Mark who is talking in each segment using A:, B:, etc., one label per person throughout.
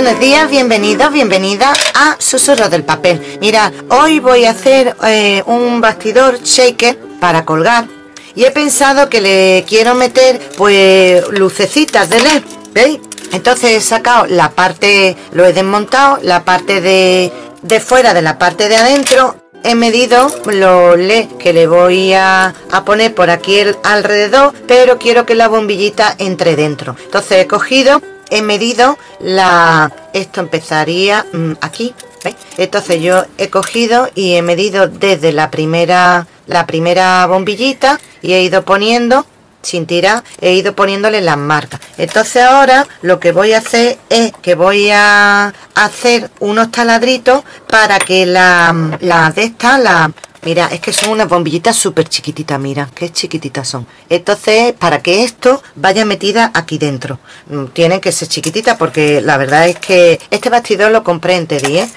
A: buenos días, bienvenidos, bienvenidas a Susurro del Papel. Mira, hoy voy a hacer eh, un bastidor shaker para colgar y he pensado que le quiero meter pues lucecitas de LED, ¿veis? Entonces he sacado la parte, lo he desmontado, la parte de, de fuera de la parte de adentro he medido los LED que le voy a, a poner por aquí alrededor, pero quiero que la bombillita entre dentro. Entonces he cogido, he medido la... Esto empezaría mm, aquí. Entonces yo he cogido y he medido desde la primera, la primera bombillita y he ido poniendo sin tirar he ido poniéndole las marcas entonces ahora lo que voy a hacer es que voy a hacer unos taladritos para que la, la de estas la Mira, es que son unas bombillitas súper chiquititas, mira, qué chiquititas son. Entonces, para que esto vaya metida aquí dentro, mm, tienen que ser chiquititas porque la verdad es que este bastidor lo compré en Teddy, ¿eh?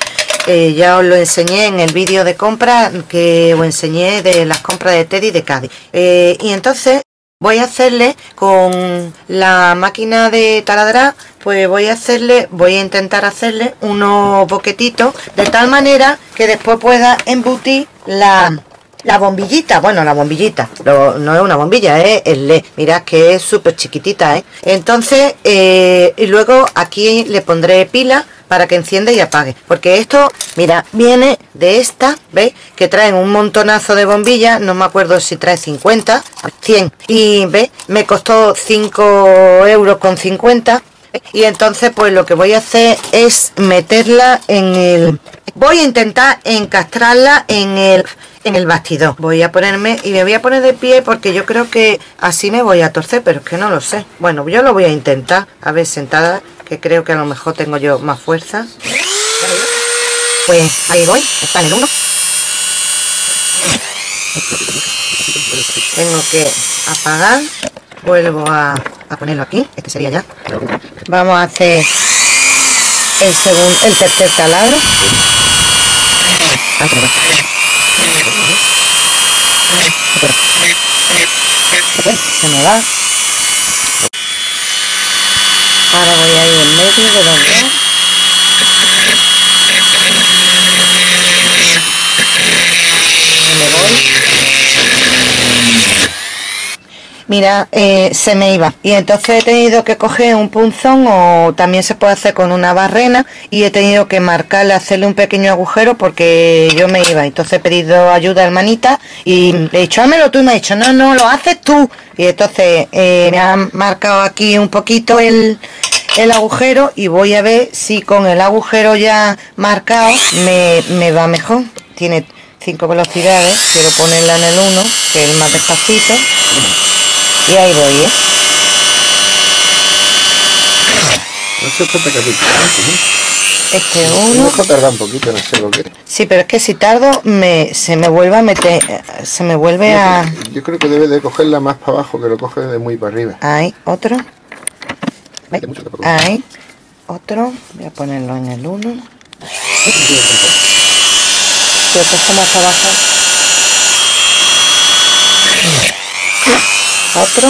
A: Eh, ya os lo enseñé en el vídeo de compra que os enseñé de las compras de Teddy de Cádiz. Eh, y entonces voy a hacerle con la máquina de taladrar pues voy a hacerle voy a intentar hacerle unos boquetitos de tal manera que después pueda embutir la, la bombillita, bueno, la bombillita, no, no es una bombilla, es el LED. Mirad que es súper chiquitita, ¿eh? Entonces, eh, y luego aquí le pondré pila para que encienda y apague. Porque esto, mira, viene de esta, ¿veis? Que traen un montonazo de bombillas, no me acuerdo si trae 50, 100. Y, ¿veis? Me costó 5 euros con 50. Y entonces, pues lo que voy a hacer es meterla en el... Voy a intentar encastrarla en el en el bastidor. Voy a ponerme y me voy a poner de pie porque yo creo que así me voy a torcer, pero es que no lo sé. Bueno, yo lo voy a intentar. A ver, sentada, que creo que a lo mejor tengo yo más fuerza. Pues ahí voy, está en el 1. Tengo que apagar. Vuelvo a, a ponerlo aquí. Este sería ya. Vamos a hacer el segundo, el tercer taladro. Se me va. Ahora voy a ir en medio de dos. Me voy. Mira, eh, se me iba y entonces he tenido que coger un punzón o también se puede hacer con una barrena y he tenido que marcarle, hacerle un pequeño agujero porque yo me iba. Entonces he pedido ayuda hermanita y le he dicho, hámelo tú y me ha dicho, no, no, lo haces tú. Y entonces eh, me han marcado aquí un poquito el, el agujero y voy a ver si con el agujero ya marcado me, me va mejor. Tiene cinco velocidades, quiero ponerla en el 1, que es el más despacito. Y ahí voy, ¿eh?
B: No se trata que tanto, ¿no?
A: Este uno.
B: mejor tarda un poquito en hacer lo que...
A: Sí, pero es que si tardo me, se me vuelve a meter, se me vuelve a...
B: Yo creo que debe de cogerla más para abajo que lo coge de muy para arriba.
A: Ahí, otro. Ahí, otro. Voy a ponerlo en el uno. Lo cojo más abajo. Otro.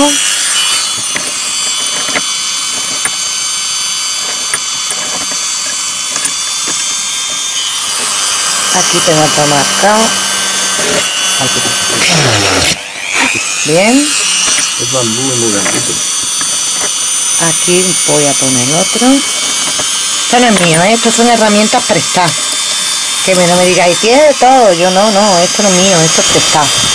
A: Aquí tengo otro marcado. Bien.
B: Es bambú muy.
A: Aquí voy a poner otro. Esto no es mío, ¿eh? Esto son herramientas prestadas. Que me, no me digáis, tiene todo. Yo no, no, esto no es mío, esto es prestado.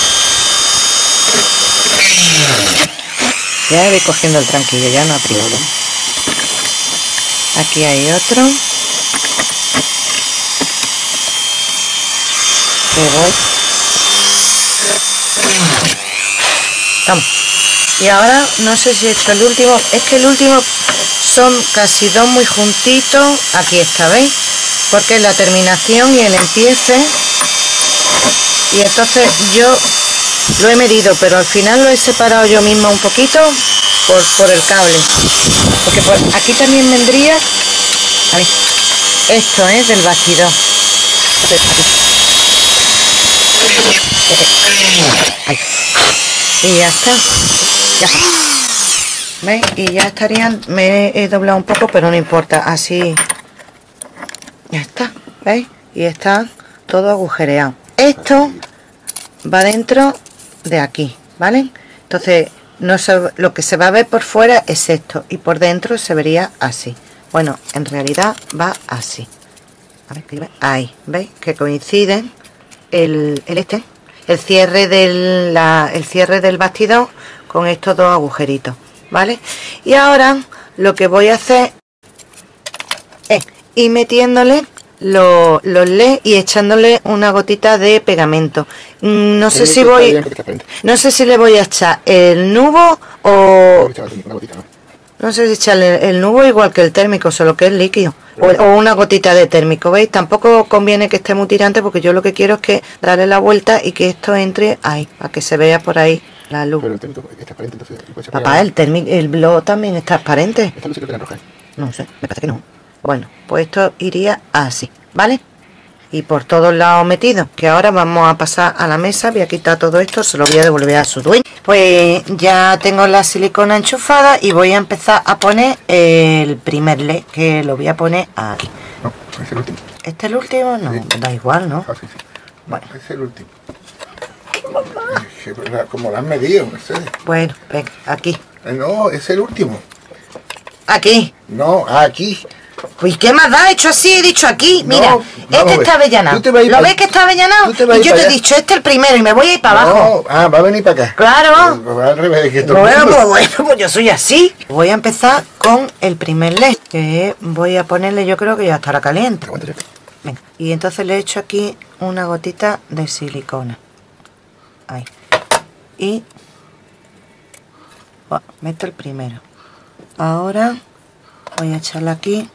A: Ya voy cogiendo el tranquillo, ya no aprieto. Aquí hay otro. Que voy. Y ahora, no sé si esto es el último. Es que el último son casi dos muy juntitos. Aquí está, ¿veis? Porque es la terminación y el empiece. Y entonces yo lo he medido, pero al final lo he separado yo misma un poquito por, el cable. Porque por aquí también vendría. A ver, esto es del bastidor. Y ya está. Ya está. ¿Veis? Y ya estarían, me he doblado un poco, pero no importa, así ya está, ¿veis? Y está todo agujereado. Esto va dentro de aquí, ¿vale? Entonces, no lo que se va a ver por fuera es esto y por dentro se vería así. Bueno, en realidad va así. Ahí, ¿veis? Que coinciden el, este, el cierre del la, el cierre del bastidor con estos dos agujeritos, ¿vale? Y ahora lo que voy a hacer es ir metiéndole los, los LED y echándole una gotita de pegamento. Mm, no sé si voy, no sé si le voy a echar el nubo o no sé si echarle el nubo igual que el térmico, solo que es líquido. O, una gotita de térmico, ¿veis? Tampoco conviene que esté muy tirante porque yo lo que quiero es que darle la vuelta y que esto entre ahí, para que se vea por ahí la luz. Pero el térmico es transparente, entonces... Papá, el térmico, el blog también es transparente. No sé, me parece que no. Bueno, pues esto iría así, ¿vale? Y por todos lados metido, que ahora vamos a pasar a la mesa, voy a quitar todo esto, se lo voy a devolver a su dueño. Pues ya tengo la silicona enchufada y voy a empezar a poner el primer LED, que lo voy a poner aquí.
B: No, es el último.
A: ¿Este es el último? No, da igual, ¿no?
B: Ah, sí, sí. Bueno. Es el último. Como lo han medido, Mercedes.
A: Bueno, venga, aquí.
B: Eh, no, es el último.
A: Aquí.
B: No, aquí.
A: Pues ¿qué más da? He hecho así, he dicho aquí. Mira, este está avellanado. ¿Lo ves que está avellanado? Y yo te he dicho, este es el primero y me voy a ir para abajo.
B: Ah, va a venir para acá.
A: Claro. Pues, bueno, pues, bueno, pues yo soy así. Voy a empezar con el primer LED, que voy a ponerle, yo creo que ya estará caliente. Venga, y entonces le he hecho aquí una gotita de silicona. Ahí. Y meto el primero. Ahora voy a echarle aquí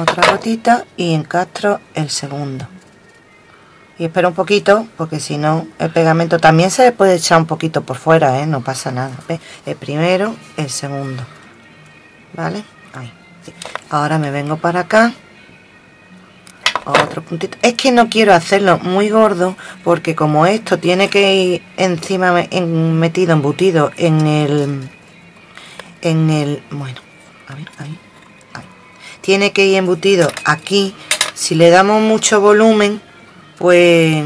A: otra gotita y encastro el segundo. Y espero un poquito porque si no el pegamento también se le puede echar un poquito por fuera ¿eh? no pasa nada el primero el segundo. Vale Ahí, ahora me vengo para acá. Otro puntito. Es que no quiero hacerlo muy gordo porque como esto tiene que ir encima metido embutido en el en el bueno a ver ahí tiene que ir embutido aquí si le damos mucho volumen pues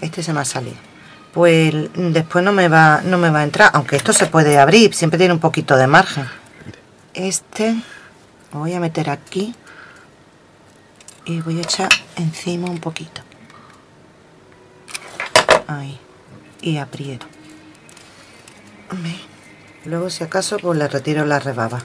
A: este se me ha salido. Pues después no me va no me va a entrar aunque esto se puede abrir siempre tiene un poquito de margen. Este lo voy a meter aquí y voy a echar encima un poquito. Ahí y aprieto. Luego si acaso pues le retiro la rebaba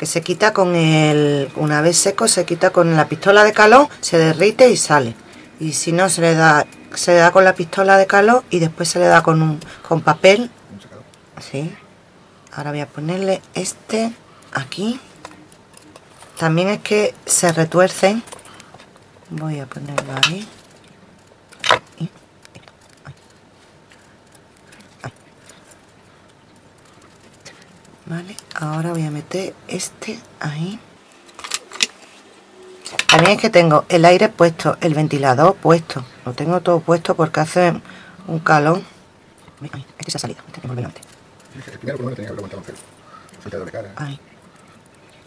A: que se quita con el una vez seco se quita con la pistola de calor se derrite y sale. Y si no se le da se le da con la pistola de calor y después se le da con un con papel. ¿sí? ahora voy a ponerle este aquí. También es que se retuercen. Voy a ponerlo ahí vale ahora voy a meter este ahí. También es que tengo el aire puesto el ventilador puesto. Lo tengo todo puesto porque hace un calor. Este se ha salido este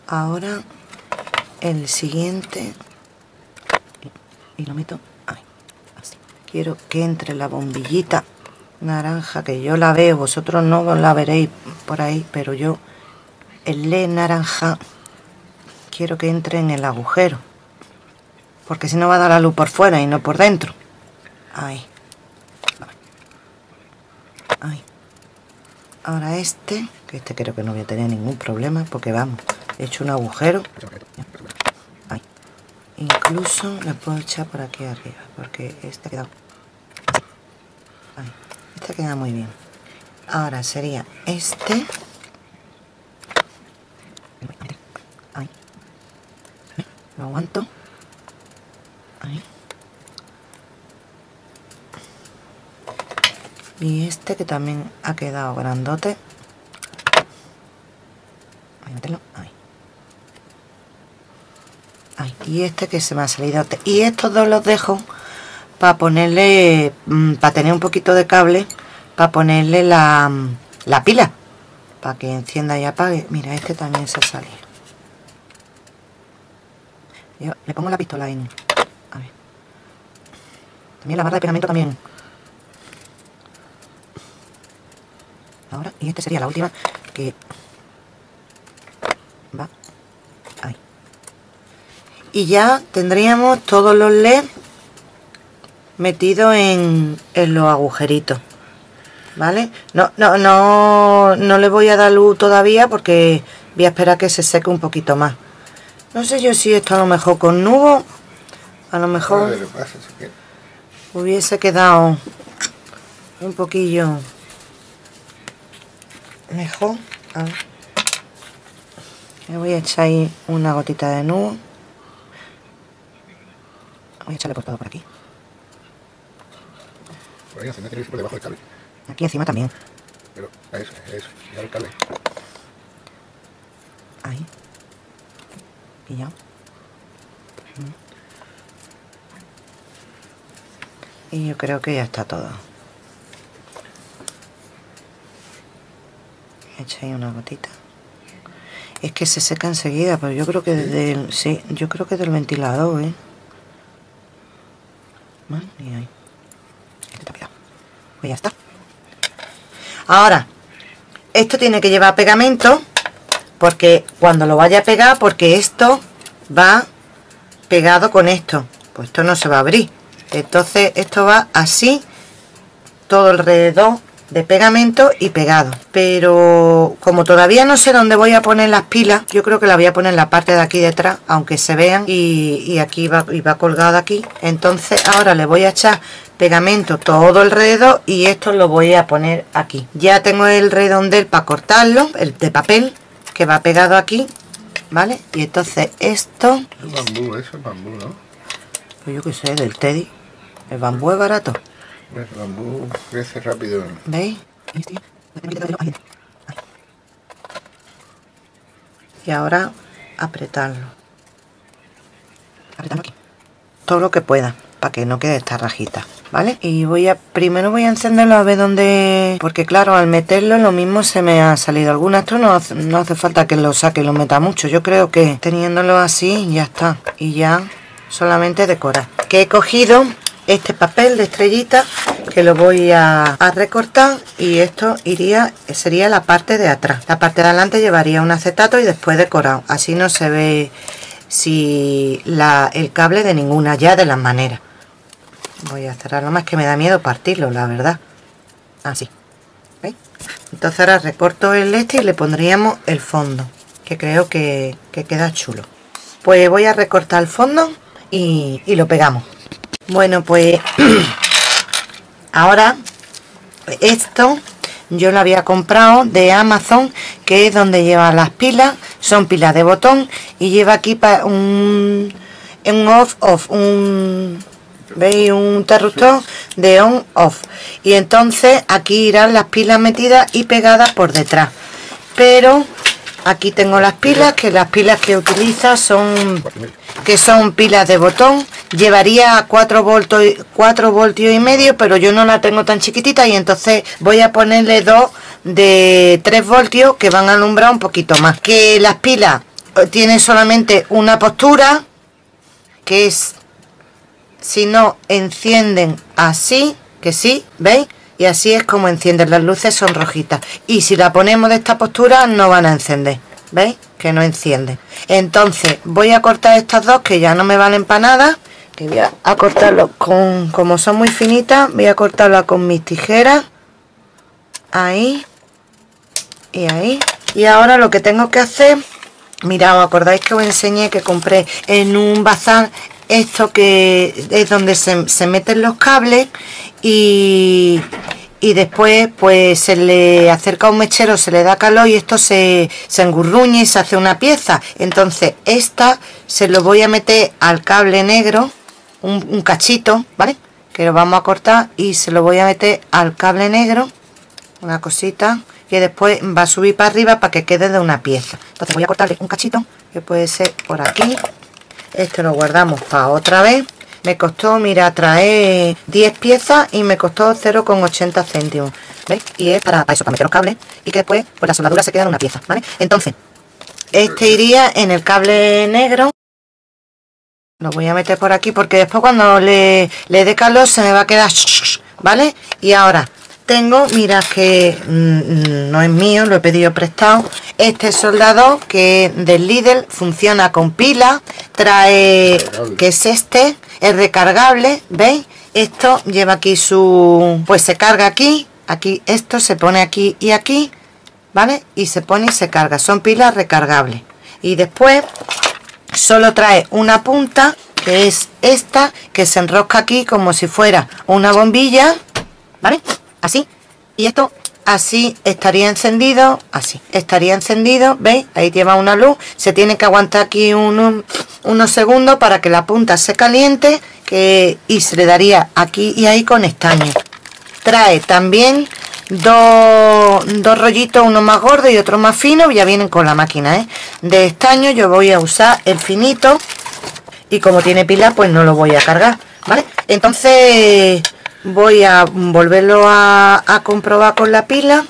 A: ahora el siguiente. Y lo meto ahí. Así. Quiero que entre la bombillita naranja que yo la veo vosotros no la veréis por ahí pero yo el LED naranja quiero que entre en el agujero porque si no va a dar la luz por fuera y no por dentro. Ahí. Ahí. Ahora este que este creo que no voy a tener ningún problema porque vamos he hecho un agujero. Ahí. incluso le puedo echar por aquí arriba porque este ha quedado este queda muy bien. Ahora sería este. Ahí lo aguanto. Ahí. Y este que también ha quedado grandote. Voy ahí. Ahí. y este que se me ha salido y estos dos los dejo para ponerle, mm, para tener un poquito de cable para ponerle la, la pila para que encienda y apague. Mira este también se sale. Yo le pongo la pistola en a ver. También la barra de pegamento también. Ahora y esta sería la última que va ahí. Y ya tendríamos todos los LED metidos en, en los agujeritos ¿vale? No, no, no, no le voy a dar luz todavía porque voy a esperar que se seque un poquito más. No sé yo si esto a lo mejor con nubo, a lo mejor hubiese quedado un poquillo mejor. A ver. Le voy a echar ahí una gotita de nubo. Voy a echarle por todo por aquí.
B: Por ahí, se por debajo del cable.
A: Aquí encima también.
B: Pero, eso, eso, ya el cable.
A: Ahí. Pillado. Y yo creo que ya está todo. Echa ahí una gotita. Es que se seca enseguida, pero yo creo que desde el... Sí, yo creo que del ventilador, ¿eh? Vale, y ahí. Pues ya está. Ahora, esto tiene que llevar pegamento porque cuando lo vaya a pegar, porque esto va pegado con esto. Pues esto no se va a abrir. Entonces esto va así, todo alrededor de pegamento y pegado. Pero como todavía no sé dónde voy a poner las pilas, yo creo que la voy a poner en la parte de aquí detrás, aunque se vean y, aquí va, y va colgado aquí. Entonces ahora le voy a echar pegamento todo alrededor y esto lo voy a poner aquí. Ya tengo el redondel para cortarlo, el de papel que va pegado aquí, ¿vale? Y entonces esto...
B: El bambú, eso es bambú, ¿no?
A: Pues yo qué sé, del teddy. El bambú es barato.
B: El bambú crece rápido.
A: ¿Veis? Y ahora apretarlo. Apretarlo aquí. Todo lo que pueda para que no quede esta rajita. ¿Vale? Y voy a, primero voy a encenderlo a ver dónde, porque claro, al meterlo lo mismo se me ha salido alguna. Esto no hace, falta que lo saque lo meta mucho. Yo creo que teniéndolo así ya está. Y ya solamente decorar. Que he cogido este papel de estrellita que lo voy a, recortar y esto iría sería la parte de atrás la parte de adelante llevaría un acetato y después decorado así no se ve si el cable de ninguna ya de las maneras voy a cerrarlo más que me da miedo partirlo la verdad. Así entonces ahora recorto el este y le pondríamos el fondo que creo que, queda chulo. Pues voy a recortar el fondo y lo pegamos. Bueno, pues ahora esto yo lo había comprado de Amazon, que es donde lleva las pilas, son pilas de botón y lleva aquí un, un off off, un ¿veis? un interruptor de on off. Y entonces aquí irán las pilas metidas y pegadas por detrás. Pero aquí tengo las pilas que las pilas que utiliza son que son pilas de botón. Llevaría 4 voltios 4 voltios y medio pero yo no la tengo tan chiquitita y entonces voy a ponerle dos de 3 voltios que van a alumbrar un poquito más. Que las pilas eh, tienen solamente una postura que es si no encienden así que sí veis y así es como encienden las luces son rojitas. Y si la ponemos de esta postura no van a encender ¿veis? que no enciende entonces voy a cortar estas dos que ya no me valen para nada que voy a, cortarlo con como son muy finitas voy a cortarla con mis tijeras ahí y ahí. Y ahora lo que tengo que hacer mira os acordáis que os enseñé que compré en un bazar esto que es donde se, se meten los cables y, y después pues se le acerca un mechero, se le da calor y esto se, se engurruña y se hace una pieza. Entonces esta se lo voy a meter al cable negro, un, cachito, ¿vale? Que lo vamos a cortar y se lo voy a meter al cable negro, una cosita, que después va a subir para arriba para que quede de una pieza. Entonces voy a cortarle un cachito, que puede ser por aquí. Este lo guardamos para otra vez me costó, mira, traer 10 piezas y me costó 0,80 céntimos. ¿veis? Y es para, para eso, para meter los cables y que después pues la soldadura se queda en una pieza, ¿vale? Entonces, este iría en el cable negro. Lo voy a meter por aquí porque después cuando le, le dé calor se me va a quedar... ¿Vale? Y ahora tengo, mira que mm, no es mío, lo he pedido prestado. Este soldador que del Lidl funciona con pila, trae, que es este, es recargable, ¿veis? Esto lleva aquí su, pues se carga aquí, aquí esto se pone aquí y aquí, ¿vale? Y se pone y se carga, son pilas recargables. Y después solo trae una punta, que es esta, que se enrosca aquí como si fuera una bombilla, ¿vale? Así. Y esto así estaría encendido así estaría encendido veis ahí lleva una luz. Se tiene que aguantar aquí unos segundos para que la punta se caliente que y se le daría aquí y ahí con estaño. Trae también dos, dos rollitos uno más gordo y otro más fino ya vienen con la máquina ¿eh? de estaño yo voy a usar el finito y como tiene pila pues no lo voy a cargar vale entonces voy a volverlo a, comprobar con la pila.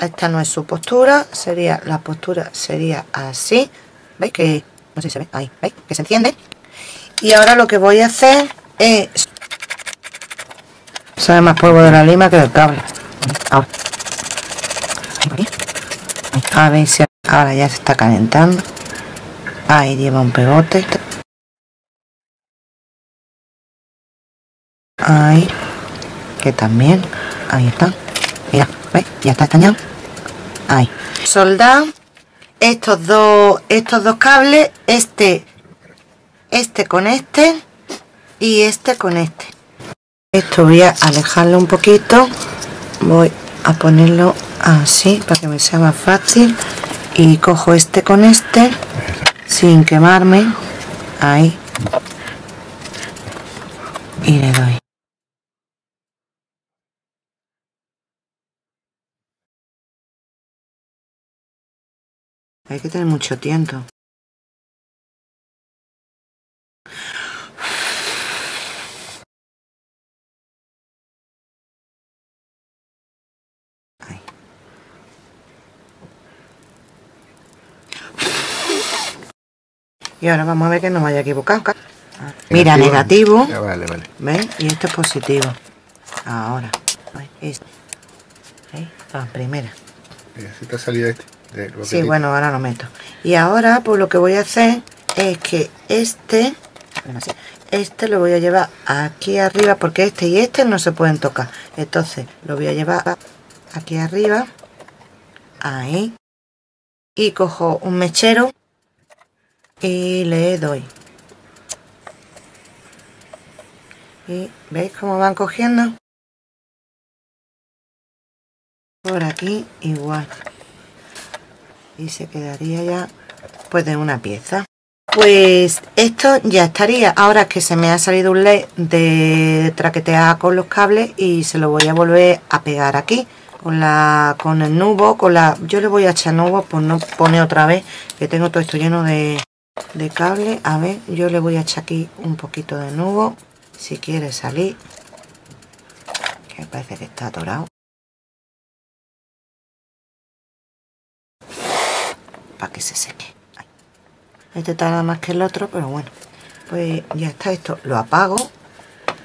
A: Esta no es su postura sería la postura sería así. Veis que no sé si se ve ahí veis que se enciende. Y ahora lo que voy a hacer es sabe más polvo de la lima que del cable. Ahora. A ver si ahora ya se está calentando. Ahí lleva un pegote ahí. Que también. Ahí está. Mira ¿ves? ya está estañado. Ahí. Soldar estos dos estos dos cables este este con este y este con este. Esto voy a alejarlo un poquito. Voy a ponerlo así para que me sea más fácil. Y cojo este con este sin quemarme. Ahí. Y le doy Hay que tener mucho tiento. Y ahora vamos a ver que no me haya equivocado. Mira, negativo.
B: vale, vale.
A: ¿Ves? Y esto es positivo. Ahora. ¿Ves? La primera.
B: si te ha salido este
A: sí, bueno, ahora lo meto. Y ahora, pues lo que voy a hacer es que este, este lo voy a llevar aquí arriba, porque este y este no se pueden tocar. Entonces, lo voy a llevar aquí arriba, ahí, y cojo un mechero y le doy. Y veis cómo van cogiendo. Por aquí igual y se quedaría ya pues de una pieza. Pues esto ya estaría. Ahora que se me ha salido un led de traquetear con los cables y se lo voy a volver a pegar aquí con la con el nubo con la yo le voy a echar nubo pues no pone otra vez que tengo todo esto lleno de, de cable a ver yo le voy a echar aquí un poquito de nubo si quiere salir que parece que está atorado para que se seque. Este tarda más que el otro, pero bueno. Pues ya está esto. Lo apago.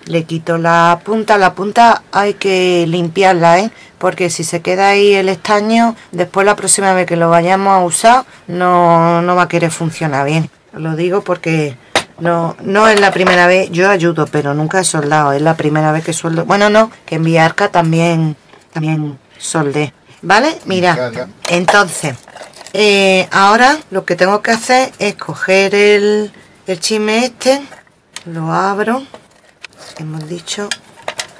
A: Le quito la punta. La punta hay que limpiarla, ¿eh? Porque si se queda ahí el estaño, después la próxima vez que lo vayamos a usar, no, no va a querer funcionar bien. Lo digo porque no, no es la primera vez. Yo ayudo, pero nunca he soldado. Es la primera vez que sueldo. Bueno, no, que en mi arca también, también soldé. ¿Vale? Mira, entonces eh, ahora lo que tengo que hacer es coger el, el chisme este, lo abro, hemos dicho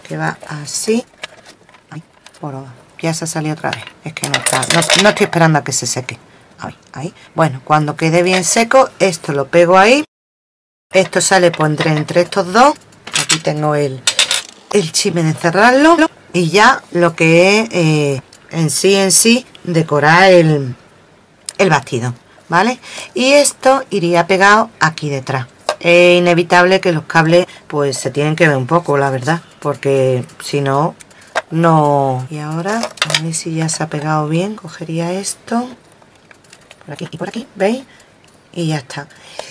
A: que va así, ya se ha salido otra vez, es que no está, no, estoy esperando a que se seque, ahí, ahí, bueno, cuando quede bien seco, esto lo pego ahí, esto sale pondré entre estos dos, aquí tengo el, el chisme de cerrarlo, y ya lo que es eh, en sí en sí decorar el el bastido, ¿vale? Y esto iría pegado aquí detrás. Es inevitable que los cables pues se tienen que ver un poco, la verdad, porque si no no y ahora a ver si ya se ha pegado bien cogería esto por aquí y por aquí veis y ya está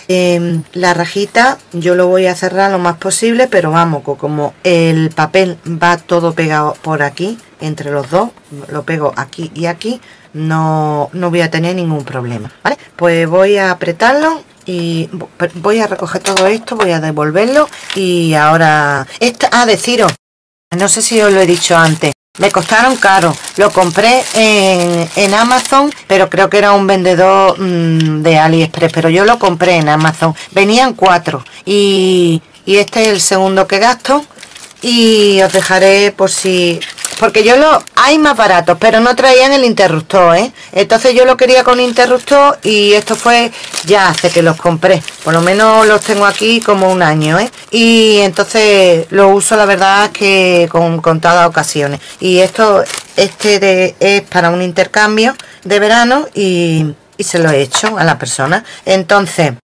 A: Em, la rajita yo lo voy a cerrar lo más posible pero vamos como el papel va todo pegado por aquí entre los dos lo pego aquí y aquí no, no voy a tener ningún problema ¿vale? pues voy a apretarlo y voy a recoger todo esto voy a devolverlo y ahora esta, a ah, deciros no sé si os lo he dicho antes me costaron caro. Lo compré en, Amazon, pero creo que era un vendedor mm, de AliExpress. Pero yo lo compré en Amazon. Venían cuatro. Y, y este es el segundo que gasto. Y os dejaré por si porque yo lo hay más baratos pero no traían el interruptor ¿eh? entonces yo lo quería con interruptor y esto fue ya hace que los compré por lo menos los tengo aquí como un año ¿eh? y entonces lo uso la verdad que con contadas ocasiones y esto este es para un intercambio de verano y, y se lo he hecho a la persona entonces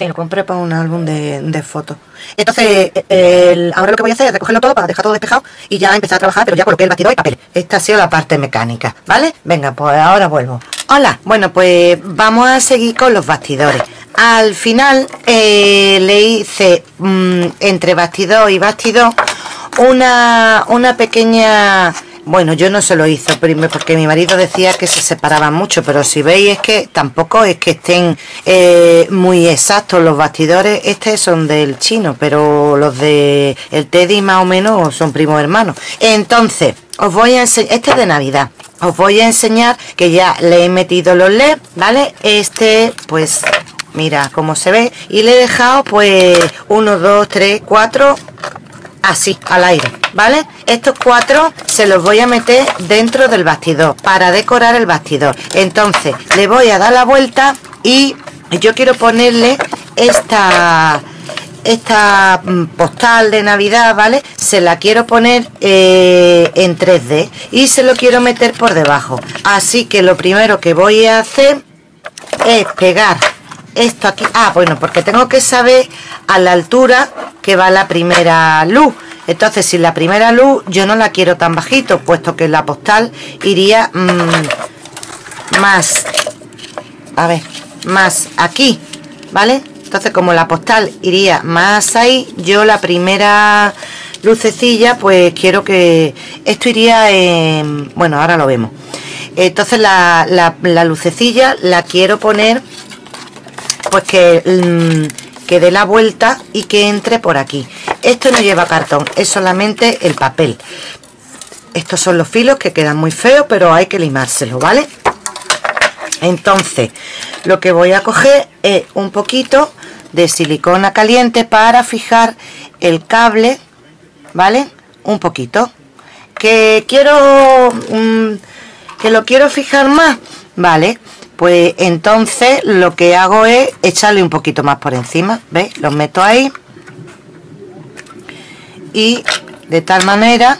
A: Sí, lo compré para un álbum de, fotos. Entonces, ahora lo que voy a hacer es recogerlo todo para dejar todo despejado y ya empezar a trabajar, pero ya coloqué el batidor y papel. Esta ha sido la parte mecánica, ¿vale? Venga, pues ahora vuelvo. Hola, bueno, pues vamos a seguir con los bastidores. Al final eh, le hice mm, entre bastidor y bastidor una, una pequeña bueno, yo no se lo hice porque mi marido decía que se separaban mucho, pero si veis es que tampoco es que estén eh, muy exactos los bastidores. Estos son del chino, pero los de el Teddy más o menos son primos hermanos. Entonces, os voy a enseñar, este es de Navidad. Os voy a enseñar que ya le he metido los LED, ¿vale? Este, pues, mira cómo se ve. Y le he dejado, pues, uno, dos, tres, cuatro, así, al aire, ¿vale? Estos cuatro se los voy a meter dentro del bastidor para decorar el bastidor. Entonces, le voy a dar la vuelta y yo quiero ponerle esta esta mm, postal de navidad vale se la quiero poner eh, en 3d y se lo quiero meter por debajo así que lo primero que voy a hacer es pegar esto aquí. Ah bueno porque tengo que saber a la altura que va la primera luz. Entonces si la primera luz yo no la quiero tan bajito puesto que la postal iría mm, más a ver más aquí vale entonces como la postal iría más ahí yo la primera lucecilla pues quiero que esto iría en bueno ahora lo vemos. Entonces la, la lucecilla la quiero poner pues que, mm, que dé la vuelta y que entre por aquí. Esto no lleva cartón es solamente el papel. Estos son los filos que quedan muy feos pero hay que limárselo vale entonces lo que voy a coger es un poquito de silicona caliente para fijar el cable vale un poquito. Que quiero mm, que lo quiero fijar más vale pues entonces lo que hago es echarle un poquito más por encima ¿veis? los meto ahí. Y de tal manera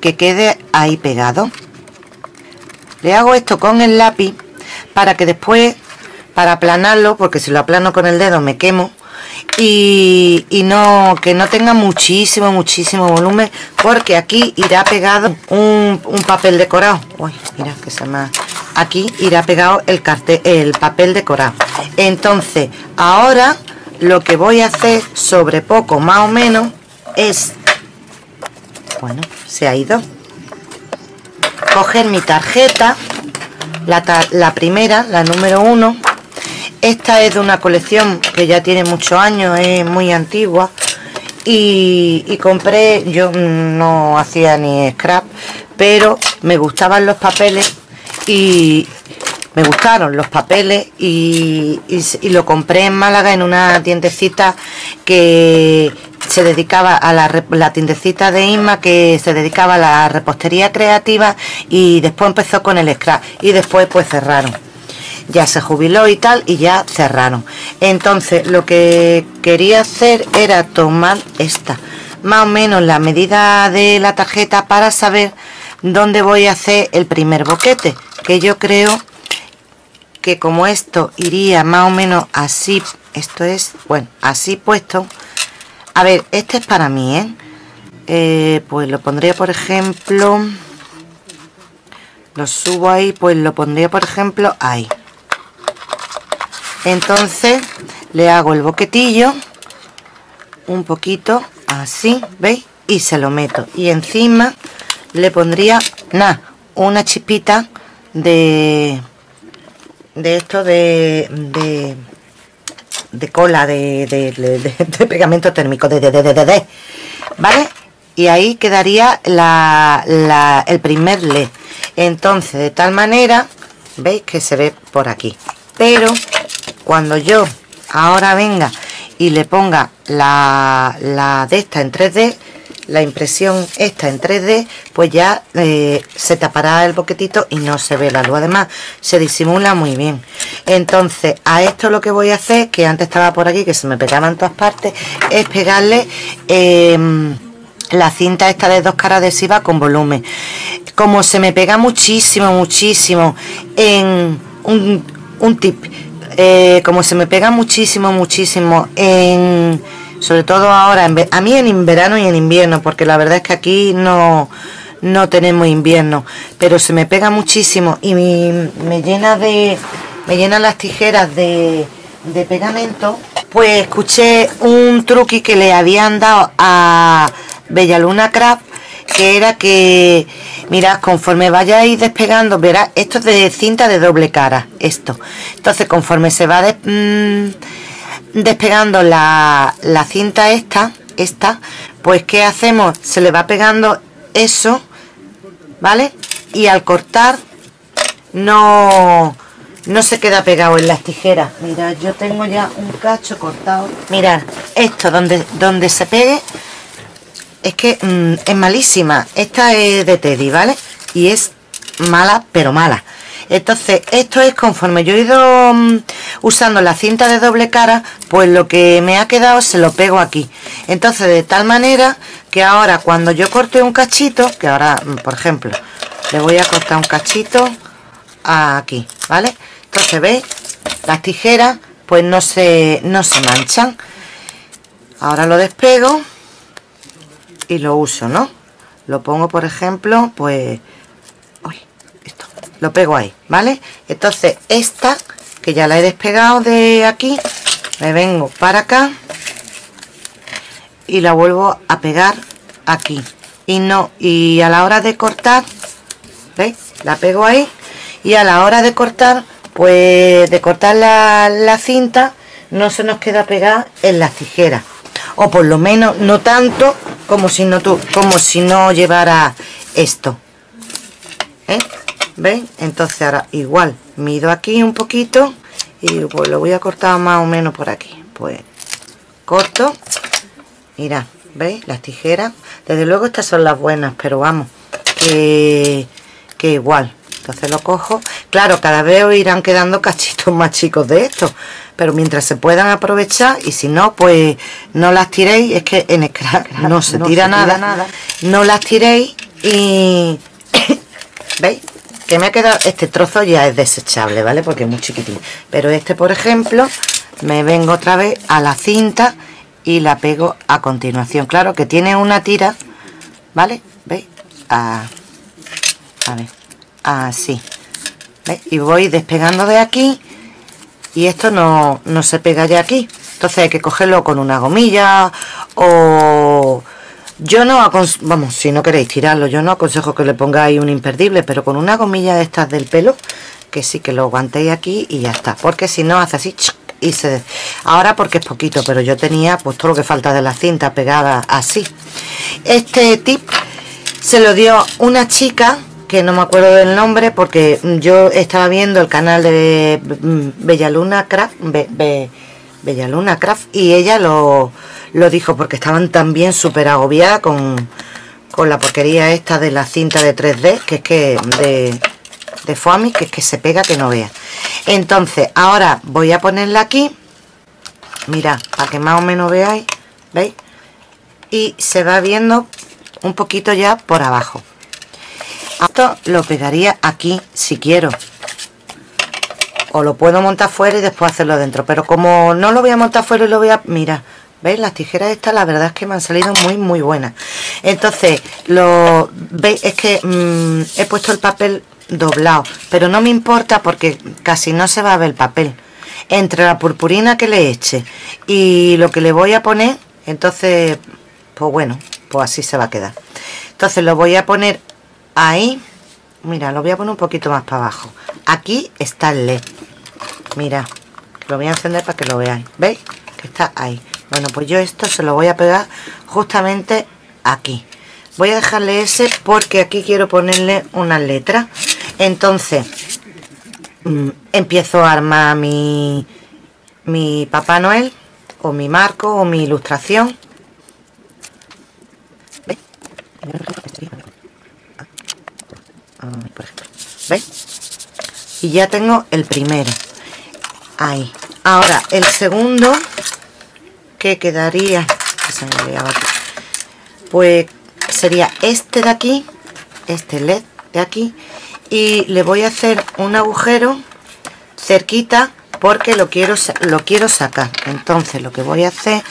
A: que quede ahí pegado. Le hago esto con el lápiz para que después para aplanarlo porque si lo aplano con el dedo me quemo y, no que no tenga muchísimo muchísimo volumen porque aquí irá pegado un, papel decorado. Uy mira que se me aquí irá pegado el cartel el papel decorado. Entonces ahora lo que voy a hacer sobre poco más o menos es bueno se ha ido. Coger mi tarjeta la, la primera la número uno. Esta es de una colección que ya tiene muchos años es muy antigua. Y, y compré yo no hacía ni scrap pero me gustaban los papeles y me gustaron los papeles y, lo compré en Málaga en una tiendecita que se dedicaba a la, la tiendecita de Isma que se dedicaba a la repostería creativa y después empezó con el scrap y después pues cerraron. Ya se jubiló y tal y ya cerraron. Entonces lo que quería hacer era tomar esta. Más o menos la medida de la tarjeta para saber dónde voy a hacer el primer boquete que yo creo que como esto iría más o menos así esto es bueno así puesto a ver este es para mí ¿eh? eh, pues lo pondría por ejemplo lo subo ahí pues lo pondría por ejemplo ahí. Entonces le hago el boquetillo un poquito así veis y se lo meto. Y encima le pondría nada una chispita de de esto de, de, de cola de, de, pegamento térmico de, de, de, de, ¿vale? y ahí quedaría la, la, el primer LED entonces de tal manera veis que se ve por aquí pero cuando yo ahora venga y le ponga la, la de esta en 3D la impresión esta en 3D pues ya eh, se tapará el boquetito y no se ve la luz. Además se disimula muy bien. Entonces a esto lo que voy a hacer que antes estaba por aquí que se me pegaba en todas partes es pegarle em, la cinta esta de dos caras adhesivas con volumen. Como se me pega muchísimo muchísimo en un, un tip eh, como se me pega muchísimo muchísimo en sobre todo ahora, a mí en verano y en invierno, porque la verdad es que aquí no, no tenemos invierno, pero se me pega muchísimo y me, llena de, me llenan las tijeras de, de pegamento, pues escuché un truqui que le habían dado a Bellaluna Craft, que era que, mirad, conforme vayáis despegando, verás, esto es de cinta de doble cara, esto. Entonces, conforme se va de, mm, despegando la, la cinta esta, esta, pues ¿qué hacemos? Se le va pegando eso, ¿vale? Y al cortar no, no se queda pegado en las tijeras. Mira, yo tengo ya un cacho cortado. Mirad, esto donde, donde se pegue es que mm, es malísima. Esta es de Teddy, ¿vale? Y es mala, pero mala. Entonces, esto es conforme yo he ido mm, usando la cinta de doble cara, pues lo que me ha quedado se lo pego aquí. Entonces, de tal manera que ahora cuando yo corte un cachito, que ahora, mm, por ejemplo, le voy a cortar un cachito aquí, ¿vale? Entonces, ¿veis? Las tijeras, pues no se, no se manchan. Ahora lo despego y lo uso, ¿no? Lo pongo, por ejemplo, pues lo pego ahí, ¿vale? Entonces esta, que ya la he despegado de aquí, me vengo para acá y la vuelvo a pegar aquí. Y no, y a la hora de cortar, ¿veis? La pego ahí y a la hora de cortar, pues de cortar la, la cinta, no se nos queda pegada en las tijeras. O por lo menos no tanto como si no, tú, como si no llevara esto. ¿Eh? ¿Veis? Entonces ahora igual mido aquí un poquito y pues lo voy a cortar más o menos por aquí. Pues corto. Mirad, ¿veis? Las tijeras. Desde luego estas son las buenas, pero vamos, que, que igual. Entonces lo cojo. Claro, cada vez os irán quedando cachitos más chicos de esto. Pero mientras se puedan aprovechar y si no, pues no las tiréis. Es que en crack no se, tira, nada, nada. No las tiréis y... ¿Veis? Que me ha quedado, este trozo ya es desechable, ¿vale? Porque es muy chiquitín. Pero este, por ejemplo, me vengo otra vez a la cinta y la pego a continuación. Claro que tiene una tira, ¿vale? ¿Veis? A, a ver, así. ¿Veis? Y voy despegando de aquí y esto no, no se pega ya aquí. Entonces hay que cogerlo con una gomilla o yo no aconsejo, vamos, si no queréis tirarlo, yo no aconsejo que le pongáis un imperdible, pero con una gomilla de estas del pelo, que sí que lo aguantéis aquí y ya está. Porque si no, hace así y se... Ahora porque es poquito, pero yo tenía pues todo lo que falta de la cinta pegada así. Este tip se lo dio una chica que no me acuerdo del nombre porque yo estaba viendo el canal de Bellaluna Craft, Bellaluna Craft y ella lo lo dijo porque estaban también súper agobiadas con, con, la porquería esta de la cinta de 3D, que es que de, Foami, que es que se pega que no vea. Entonces, ahora voy a ponerla aquí, mira, para que más o menos veáis, ¿veis? Y se va viendo un poquito ya por abajo. Esto lo pegaría aquí si quiero. O lo puedo montar fuera y después hacerlo dentro. Pero como no lo voy a montar fuera y lo voy a... Mira, ¿Veis? Las tijeras estas la verdad es que me han salido muy muy buenas. Entonces, lo veis, es que mm, he puesto el papel doblado, pero no me importa porque casi no se va a ver el papel. Entre la purpurina que le eche y lo que le voy a poner, entonces, pues bueno, pues así se va a quedar. Entonces lo voy a poner ahí. Mira, lo voy a poner un poquito más para abajo. Aquí está el LED. Mira, lo voy a encender para que lo veáis. ¿Veis? Que está ahí. Bueno, pues yo esto se lo voy a pegar justamente aquí. Voy a dejarle ese porque aquí quiero ponerle una letra. Entonces, mm, empiezo a armar mi, mi Papá Noel o mi marco o mi ilustración. ¿Veis? Y ya tengo el primero. Ahí. Ahora, el segundo que quedaría, pues sería este de aquí, este LED de aquí, y le voy a hacer un agujero cerquita porque lo quiero, lo quiero sacar. Entonces lo que voy a hacer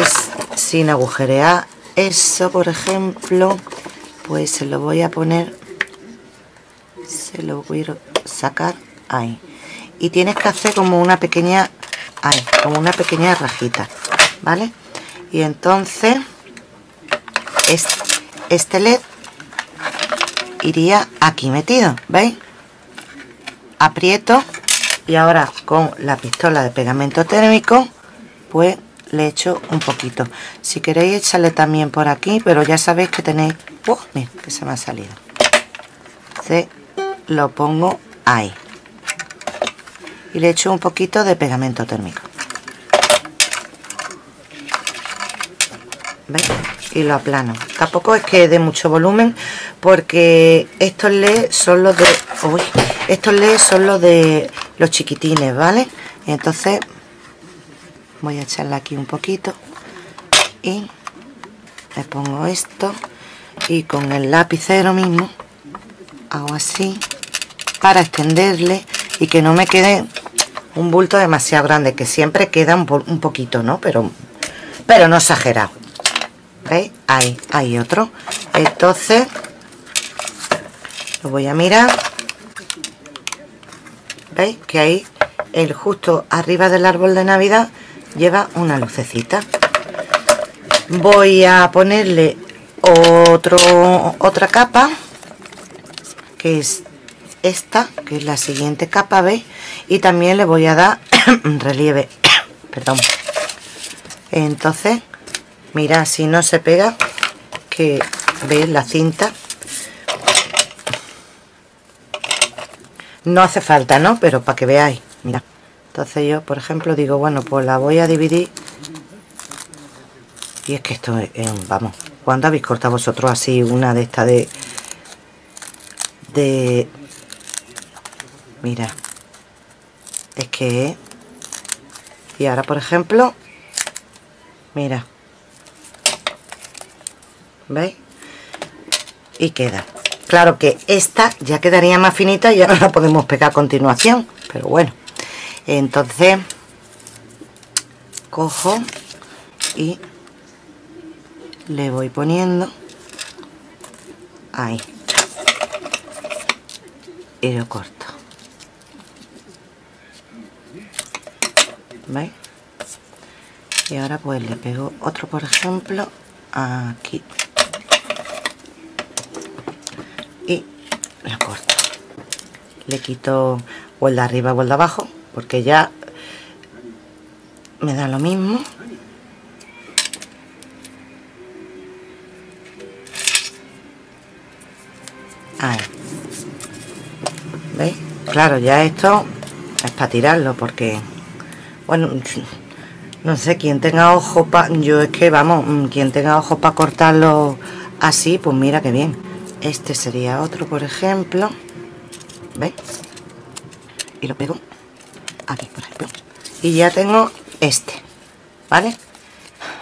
A: es, sin agujerear eso, por ejemplo, pues se lo voy a poner, se lo a sacar ahí. Y tienes que hacer como una pequeña ahí, como una pequeña rajita, ¿vale? Y entonces este, este LED iría aquí metido, ¿veis? Aprieto y ahora con la pistola de pegamento térmico pues le echo un poquito. Si queréis echarle también por aquí, pero ya sabéis que tenéis... ¡Oh! Mira, que se me ha salido. Se lo pongo ahí y le echo un poquito de pegamento térmico. ¿Veis? y lo aplano. Tampoco es que dé mucho volumen porque estos LEDs son los de estos LEDs son los de los chiquitines vale entonces voy a echarle aquí un poquito y le pongo esto y con el lapicero mismo hago así para extenderle y que no me quede un bulto demasiado grande, que siempre queda un, poquito, ¿no? Pero, pero no exagerado. ¿Veis? Ahí, hay otro. Entonces, lo voy a mirar. ¿Veis? Que ahí, el justo arriba del árbol de Navidad, lleva una lucecita. Voy a ponerle otro, otra capa, que es esta, que es la siguiente capa, ¿veis? Y también le voy a dar relieve, perdón. Entonces, mira, si no se pega, que veis la cinta. No hace falta, ¿no? Pero para que veáis, mira. Entonces yo, por ejemplo, digo, bueno, pues la voy a dividir. Y es que esto es, vamos, ¿cuándo habéis cortado vosotros así una de estas de, de mira es que y ahora por ejemplo mira ¿veis? y queda. Claro que esta ya quedaría más finita y ahora la podemos pegar a continuación pero bueno. Entonces cojo y le voy poniendo ahí. Y lo corto ¿veis? y ahora pues le pego otro por ejemplo aquí y lo corto le quito o arriba o el de abajo porque ya me da lo mismo ahí ¿veis? claro ya esto es para tirarlo porque bueno, no sé, quien tenga ojos para... Yo es que, vamos, mm, quien tenga ojos para cortarlo así, pues mira qué bien. Este sería otro, por ejemplo. ¿Veis? Y lo pego aquí, por ejemplo. Y ya tengo este, ¿vale?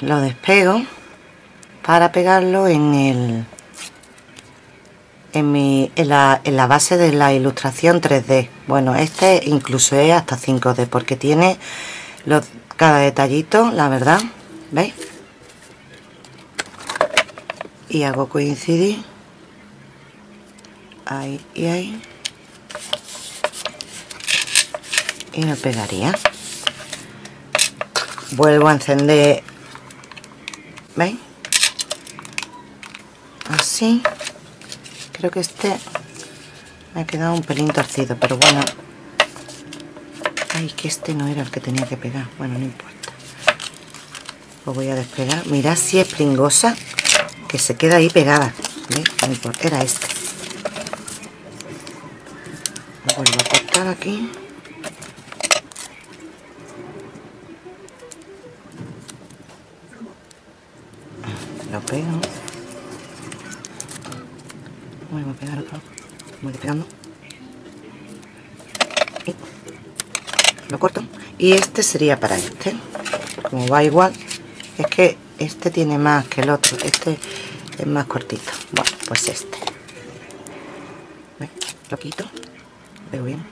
A: Lo despego para pegarlo en el... En, mi, en, la, en la base de la ilustración 3D. Bueno, este incluso es hasta 5D porque tiene cada detallito, la verdad, ¿veis? y hago coincidir. Ahí y ahí. Y me pegaría. Vuelvo a encender ¿veis? así. Creo que este me ha quedado un pelín torcido pero bueno ay que este no era el que tenía que pegar. Bueno no importa. Lo voy a despegar. Mirad si es pringosa que se queda ahí pegada. ¿Veis? No importa, era este. Lo vuelvo a cortar aquí. Lo pego. Vuelvo a pegar otro. Voy pegando y este sería para este. Como va igual es que este tiene más que el otro. Este es más cortito. Bueno pues este. Lo quito. Veo bien.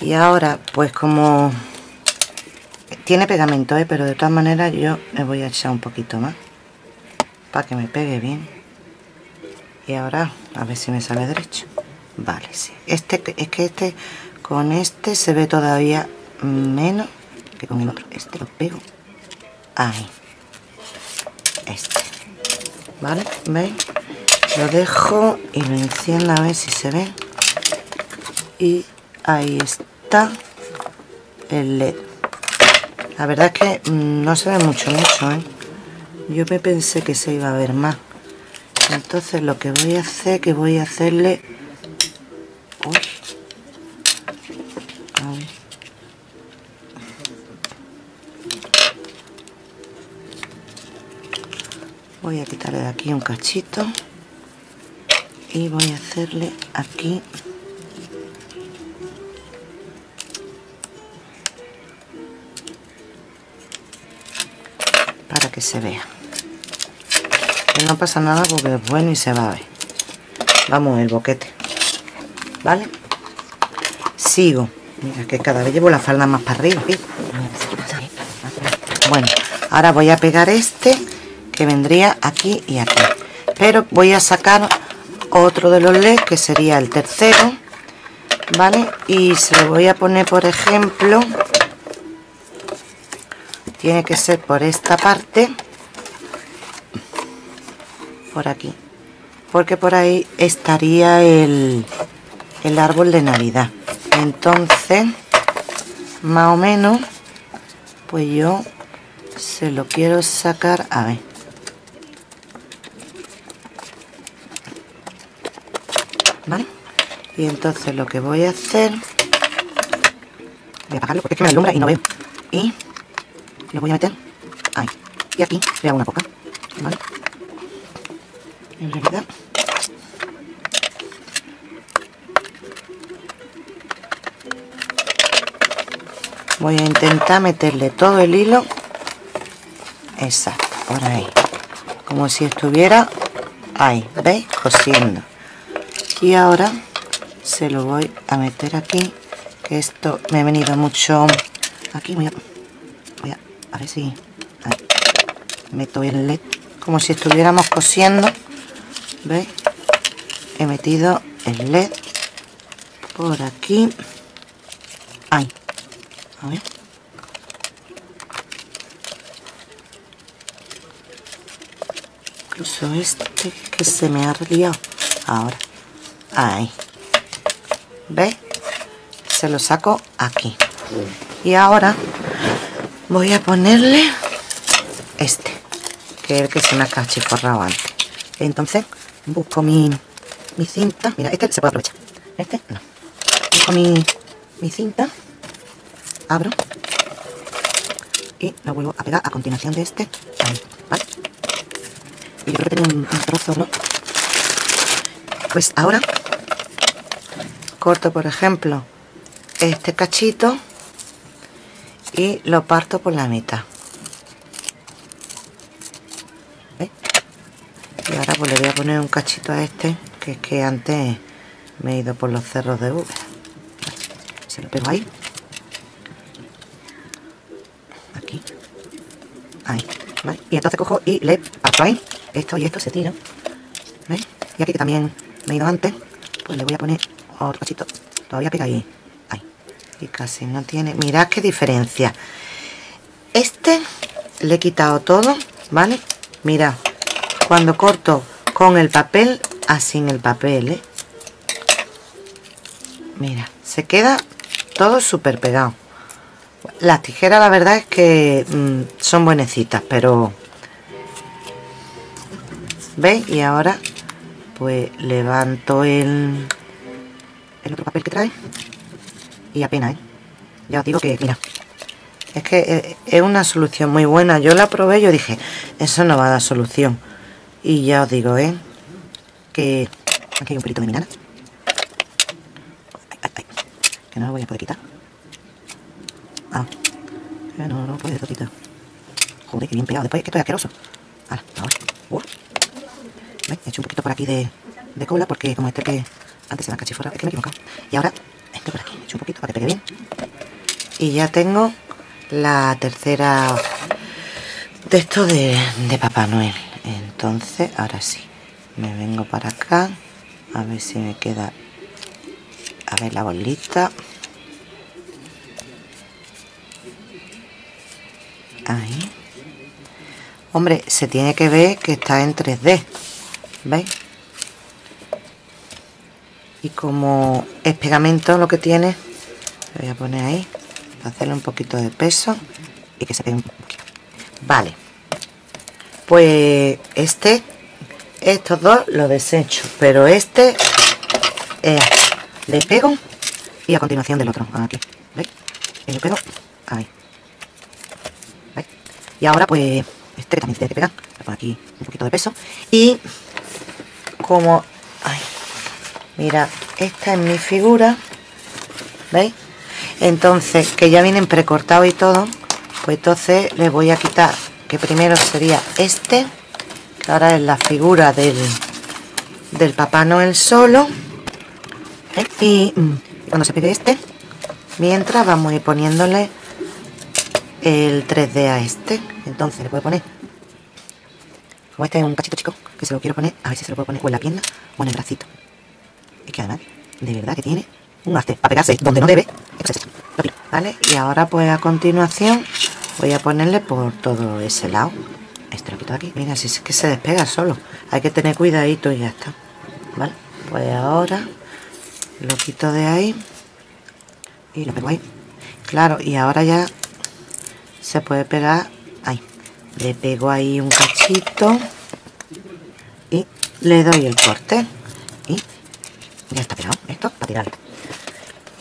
A: Y ahora pues como tiene pegamento ¿eh? pero de todas maneras yo me voy a echar un poquito más para que me pegue bien. Y ahora a ver si me sale derecho. Vale sí. Este es que este con este se ve todavía menos que con el otro. Este lo pego ahí. Este. Vale veis lo dejo y lo enciendo a ver si se ve. Y ahí está el led. La verdad es que mm, no se ve mucho mucho ¿eh? yo me pensé que se iba a ver más. Entonces lo que voy a hacer que voy a hacerle un cachito y voy a hacerle aquí para que se vea. Que no pasa nada porque es bueno y se va a ver. Vamos el boquete. Vale sigo. Mira que cada vez llevo la falda más para arriba. Bueno ahora voy a pegar este que vendría aquí y aquí. Pero voy a sacar otro de los leds que sería el tercero vale y se lo voy a poner por ejemplo tiene que ser por esta parte por aquí porque por ahí estaría el, el árbol de navidad. Entonces más o menos pues yo se lo quiero sacar a ver ¿vale? y entonces lo que voy a hacer voy a apagarlo porque es que me alumbra y no veo. Y lo voy a meter ahí. Y aquí le hago una poca ¿vale? en realidad voy a intentar meterle todo el hilo exacto por ahí. Como si estuviera ahí veis cosiendo y ahora se lo voy a meter aquí que esto me ha venido mucho aquí voy a, voy a, ver si ahí. meto el led como si estuviéramos cosiendo veis he metido el led por aquí ahí a ver incluso este que se me ha liado ahora ahí ¿Ve? se lo saco aquí. Y ahora voy a ponerle este que es el que se me ha cachiforrado antes. Entonces busco mi, mi cinta. Mira este se puede aprovechar. Este no. Busco mi, mi cinta. Abro. Y lo vuelvo a pegar a continuación de este. Ahí, ¿vale? y yo creo que tengo un, un trozo ¿no? Pues ahora corto por ejemplo este cachito y lo parto por la mitad ¿Ve? y ahora pues le voy a poner un cachito a este que es que antes me he ido por los cerros de V se lo pego ahí aquí ahí y entonces cojo y le paso ahí esto y esto se tira. ¿Veis? Y aquí también me he ido antes, pues le voy a poner otro cachito. Todavía pega ahí. Ahí. Y casi no tiene. Mirad qué diferencia. Este le he quitado todo, ¿vale? Mirad, cuando corto con el papel, así en el papel, ¿eh? Mira, se queda todo súper pegado. Las tijeras la verdad es que mm, son buenecitas, pero... ¿Veis? Y ahora pues levanto el, el otro papel que trae y apenas, ¿eh? Ya os digo que, mira, es que eh, es una solución muy buena. Yo la probé yo dije, eso no va a dar solución. Y ya os digo, ¿eh? Que aquí hay un pelito de mi nana. Que no lo voy a poder quitar. Ah, no, no puedo quitar. Joder, que bien pegado. Después que estoy asqueroso. Ahora, ahora. He hecho un poquito por aquí de, de cola porque como este que antes se me fuera, es que me he. Y ahora, este por aquí. He hecho un poquito para que pegue bien. Y ya tengo la tercera de esto de, de Papá Noel. Entonces, ahora sí. Me vengo para acá. A ver si me queda a ver la bolita ahí hombre se tiene que ver que está en 3D ¿veis? y como es pegamento lo que tiene voy a poner ahí para hacerle un poquito de peso y que se pegue un poquito vale pues este estos dos los desecho pero este es le pego y a continuación del otro aquí ¿veis? y le pego ahí ¿veis? y ahora pues este también tiene que pegar por aquí un poquito de peso y como ay, mira esta es mi figura ¿veis? entonces que ya vienen precortados y todo pues entonces le voy a quitar que primero sería este que ahora es la figura del del Papá Noel solo y mm, cuando se pide este mientras vamos a ir poniéndole el 3D a este entonces le puedo poner como este es un cachito chico que se lo quiero poner a ver si se lo puedo poner o en la pierna o en el bracito. Es que además de verdad que tiene un arte para pegarse donde no debe. Vale y ahora pues a continuación voy a ponerle por todo ese lado. Este lo quito aquí mira si es que se despega solo. Hay que tener cuidadito y ya está vale pues ahora lo quito de ahí y lo pego ahí. Claro y ahora ya se puede pegar le pego ahí un cachito y le doy el corte. Y ya está pegado esto para tirarlo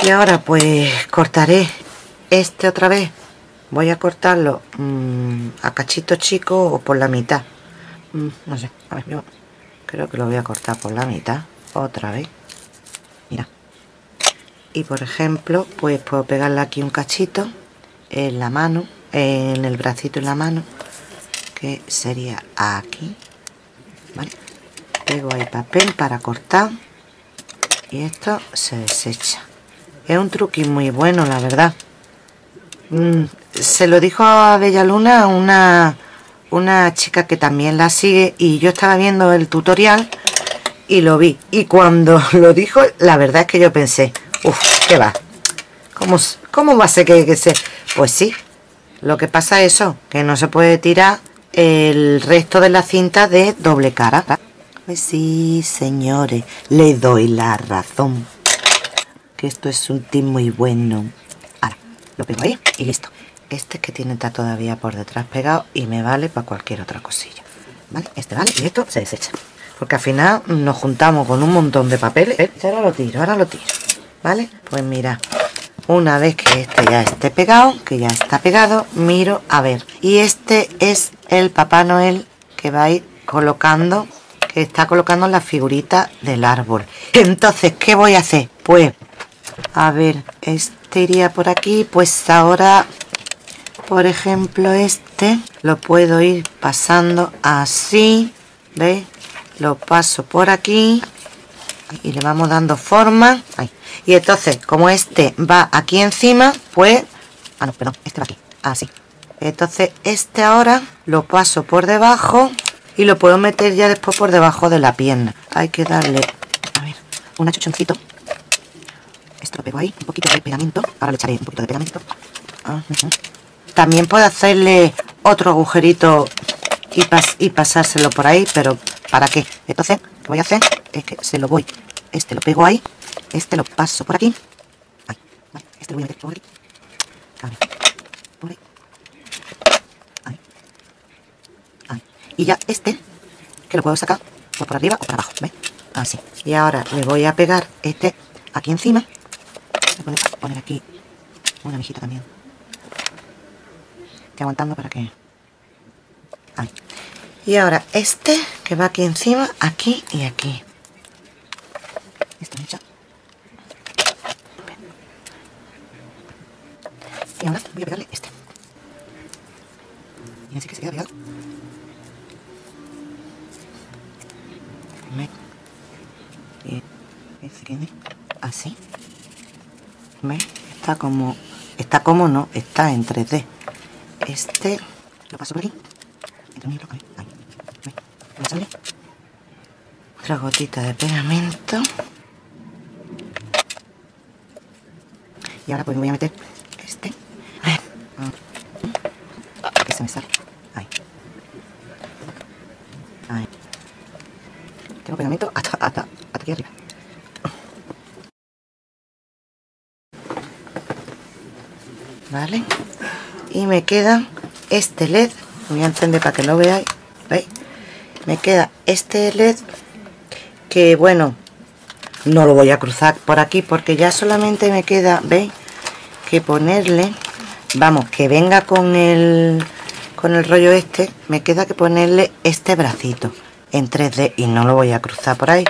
A: y ahora pues cortaré este otra vez. Voy a cortarlo mmm, a cachito chico o por la mitad. Mm, no sé, a ver, yo creo que lo voy a cortar por la mitad otra vez. Mira. Y por ejemplo pues puedo pegarle aquí un cachito en la mano en el bracito en la mano que sería aquí ¿vale? pego ahí papel para cortar y esto se desecha es un truqui muy bueno la verdad mm, se lo dijo a Bella Luna una una chica que también la sigue y yo estaba viendo el tutorial y lo vi. Y cuando lo dijo, la verdad es que yo pensé, uff, ¿qué va? ¿Cómo, ¿Cómo va a ser que, que se...? Pues sí, lo que pasa es eso, que no se puede tirar el resto de la cinta de doble cara. Pues sí, señores, le doy la razón. Que esto es un team muy bueno. Ahora, lo pego ahí y listo. Este que tiene está todavía por detrás pegado y me vale para cualquier otra cosilla. ¿Vale? Este vale y esto se desecha. Porque al final nos juntamos con un montón de papeles. Ahora lo tiro, ahora lo tiro. ¿Vale? Pues mira, una vez que este ya esté pegado, que ya está pegado, miro a ver. Y este es el Papá Noel que va a ir colocando, que está colocando la figurita del árbol. Entonces, ¿qué voy a hacer? Pues, a ver, este iría por aquí, pues ahora, por ejemplo, este lo puedo ir pasando así, ¿veis? lo paso por aquí y le vamos dando forma. Ahí. y entonces como este va aquí encima pues ah no perdón este va aquí así. Entonces este ahora lo paso por debajo y lo puedo meter ya después por debajo de la pierna. Hay que darle a ver un achuchoncito. Esto lo pego ahí un poquito de pegamento. Ahora le echaré un poquito de pegamento. También puedo hacerle otro agujerito y, y pasárselo por ahí pero ¿para qué? entonces lo que voy a hacer es que se lo voy este lo pego ahí este lo paso por aquí. Este lo voy a meter por aquí. Por ahí. Y ya este que lo puedo sacar por, arriba o por abajo ¿ves? así. Y ahora le voy a pegar este aquí encima. Voy a poner aquí una mijita también. Estoy aguantando para que ahí. Y ahora este que va aquí encima aquí y aquí. Y ahora voy a pegarle este. Y así que se queda pegado. Y así. ¿Ve? está como está como no está en 3D este lo paso por aquí. Ahí. ¿Ve? otra gotita de pegamento y ahora pues voy a meter este que se me sale ahí tengo pegamento hasta, hasta, hasta aquí arriba. Vale. Y me queda este LED. Voy a encender para que lo veáis. ¿Veis? Me queda este LED que bueno, no lo voy a cruzar por aquí porque ya solamente me queda, ¿veis? Que ponerle, vamos, que venga con el, con el rollo este, me queda que ponerle este bracito en 3D y no lo voy a cruzar por ahí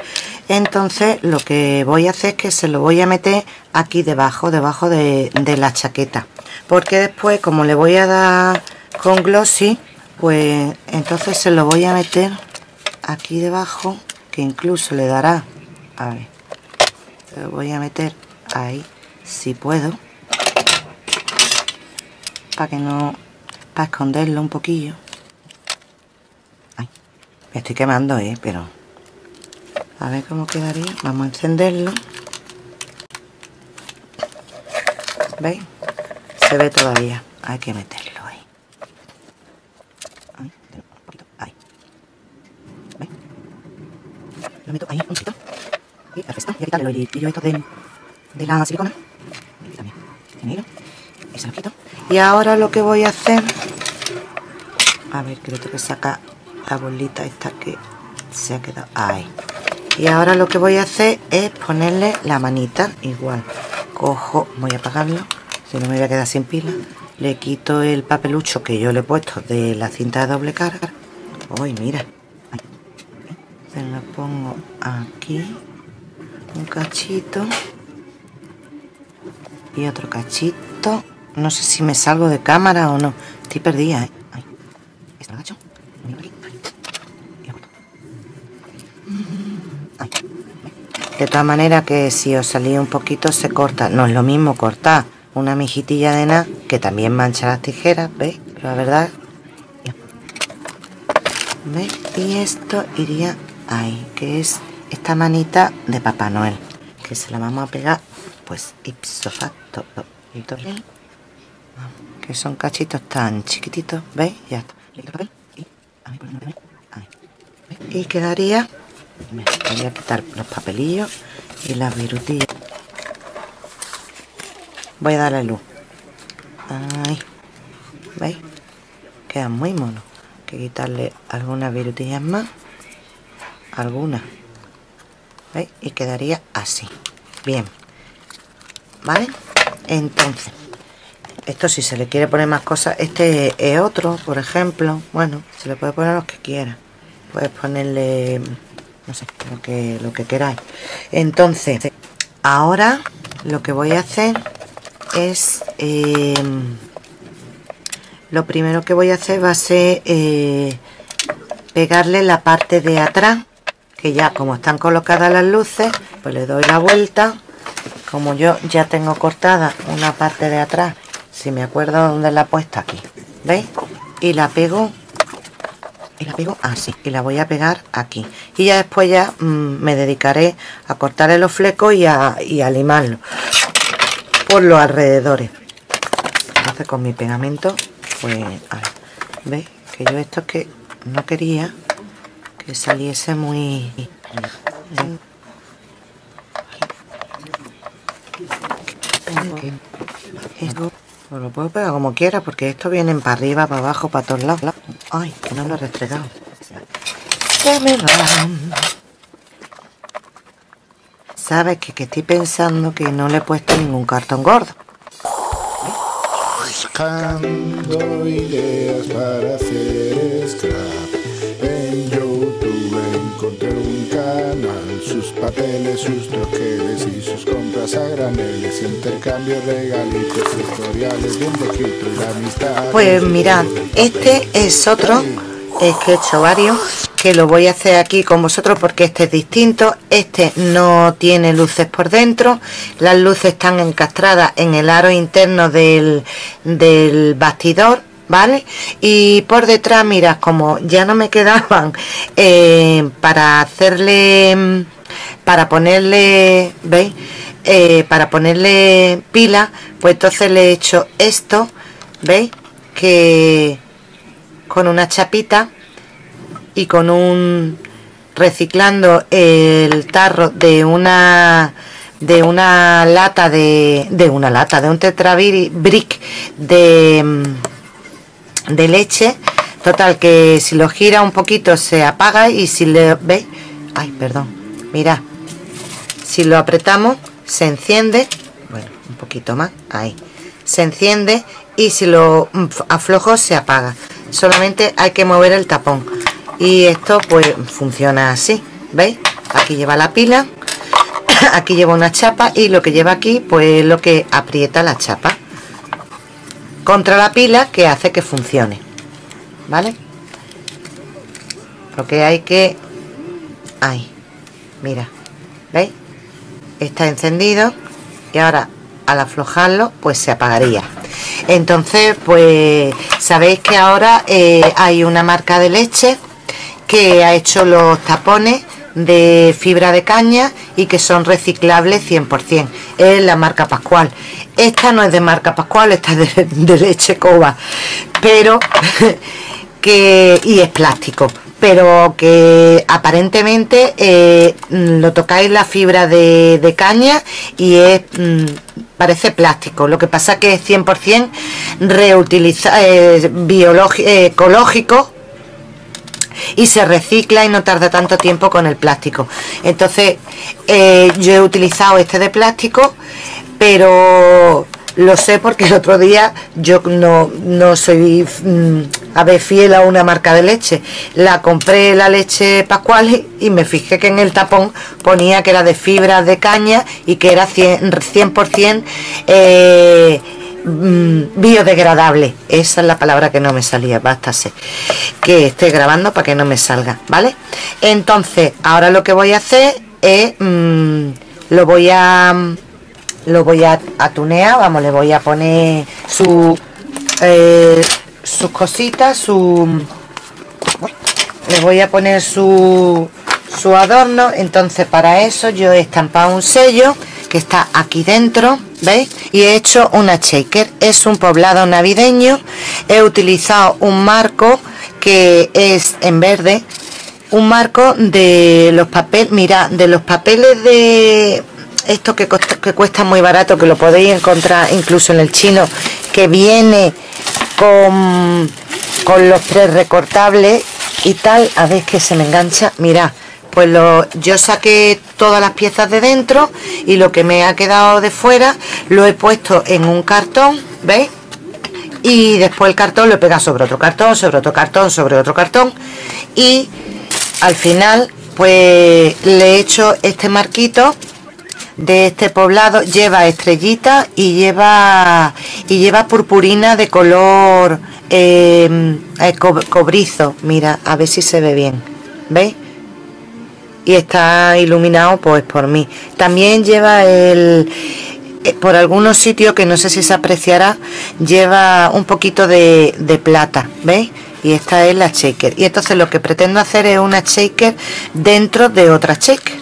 A: entonces lo que voy a hacer es que se lo voy a meter aquí debajo debajo de, la chaqueta porque después como le voy a dar con glossy pues entonces se lo voy a meter aquí debajo que incluso le dará a ver lo voy a meter ahí si puedo para que no para esconderlo un poquillo me estoy quemando, ¿eh? Pero... A ver cómo quedaría. Vamos a encenderlo. ¿Veis? Se ve todavía. Hay que meterlo ahí. Ahí, un poquito. Ahí. ¿Veis? Lo meto ahí un poquito. Y perfecto. Y a quitarle hilillo esto de, de la silicona. Y también. Tiene hilo. Y se lo quito. Y ahora lo que voy a hacer... A ver, creo que sacar la bolita esta que se ha quedado ahí y ahora lo que voy a hacer es ponerle la manita igual cojo voy a apagarlo si no me voy a quedar sin pila le quito el papelucho que yo le he puesto de la cinta de doble carga uy mira se lo pongo un cachito. Y otro cachito. No sé si me salgo de cámara o no. Estoy perdida ¿eh? lo De todas maneras que si os salía un poquito se corta. No es lo mismo cortar una mijitilla de nada que también mancha las tijeras, ¿veis? la verdad... ¿Veis? Y esto iría ahí, que es esta manita de Papá Noel. Que se la vamos a pegar, pues, ipso facto. Que son cachitos tan chiquititos, ¿veis? Ya está. Y quedaría me voy a quitar los papelillos y las virutillas. Voy a darle luz. Ahí. ¿Veis? Queda muy mono. Hay que quitarle algunas virutillas más. Algunas. Y quedaría así. Bien. ¿Vale? Entonces, esto si se le quiere poner más cosas, este es otro, por ejemplo. Bueno, se le puede poner lo que quiera. Puedes ponerle no sé, lo que, lo que queráis. Entonces, ahora lo que voy a hacer es... Em, lo primero que voy a hacer va a ser eh, pegarle la parte de atrás, que ya como están colocadas las luces, pues le doy la vuelta. Como yo ya tengo cortada una parte de atrás, si me acuerdo dónde la he puesto aquí, ¿veis? Y la pego y la pego así y la voy a pegar aquí y ya después ya mm, me dedicaré a cortarle los flecos y a, limarlo por los alrededores entonces con mi pegamento pues veis que yo esto es que no quería que saliese muy esto pues lo puedo pegar como quiera porque esto viene para arriba, para abajo, para todos lados. Ay, que no lo he restregado. ¿Sabes que, que estoy pensando que no le he puesto ningún cartón gordo?
C: Buscando ideas para hacer scrap encontré un canal Sus papeles, sus troqueles y sus compras a graneles Intercambio, regalitos, tutoriales de un poquito y la amistad
A: Pues mirad, este es otro, es que he hecho varios, que lo voy a hacer aquí con vosotros porque este es distinto. Este no tiene luces por dentro, las luces están encastradas en el aro interno del, del bastidor. ¿Vale? Y por detrás, mirad, como ya no me quedaban eh, para hacerle, para ponerle, ¿veis? Eh, para ponerle pila, pues entonces le he hecho esto, ¿veis? Que con una chapita y con un reciclando el tarro de una de una lata de de una lata de un tetrabric de de leche. Total que si lo gira un poquito se apaga y si le ve ay perdón mira si lo apretamos se enciende bueno un poquito más ahí. Se enciende y si lo mm, aflojo se apaga. Solamente hay que mover el tapón. Y esto pues funciona así veis aquí lleva la pila aquí lleva una chapa y lo que lleva aquí pues es lo que aprieta la chapa contra la pila que hace que funcione vale lo que hay que ahí mira veis está encendido y ahora al aflojarlo pues se apagaría. Entonces pues sabéis que ahora eh, hay una marca de leche que ha hecho los tapones de fibra de caña y que son reciclables 100%. Es la marca Pascual. Esta no es de marca Pascual, esta es de, de leche coba. Pero que... y es plástico. Pero que aparentemente eh, lo tocáis la fibra de, de caña y es mm, parece plástico. Lo que pasa que es 100% reutiliza, eh, biológico, eh, ecológico y se recicla y no tarda tanto tiempo con el plástico. Entonces, eh, yo he utilizado este de plástico, pero lo sé porque el otro día yo no, no soy mm, a ver fiel a una marca de leche. La compré la leche Pascual y me fijé que en el tapón ponía que era de fibras de caña y que era 100%, 100% eh, mm, biodegradable. Esa es la palabra que no me salía, bastase. Que esté grabando para que no me salga, ¿vale? Entonces, ahora lo que voy a hacer es... mm, lo voy a... Lo voy a, a vamos, le voy a poner su... eh, sus cositas, su... Le voy a poner su, su adorno. Entonces, para eso yo he estampado un sello que está aquí dentro, ¿veis? Y he hecho una shaker. Es un poblado navideño. He utilizado un marco que es en verde. Un marco de los papeles, mira, de los papeles de esto que, cuesta muy barato, que lo podéis encontrar incluso en el chino, que viene con, con los tres recortables y tal. A ver que se me engancha. Mira, pues lo, yo saqué todas las piezas de dentro y lo que me ha quedado de fuera lo he puesto en un cartón, ¿veis? Y después el cartón lo he pegado sobre otro cartón, sobre otro cartón, sobre otro cartón. Y al final, pues le he hecho este marquito de este poblado lleva estrellita y lleva y lleva purpurina de color eh, eh, co- cobrizo mira a ver si se ve bien veis y está iluminado pues por mí. También lleva el eh, por algunos sitios que no sé si se apreciará lleva un poquito de, de plata veis y esta es la shaker. Y entonces lo que pretendo hacer es una shaker dentro de otra shaker.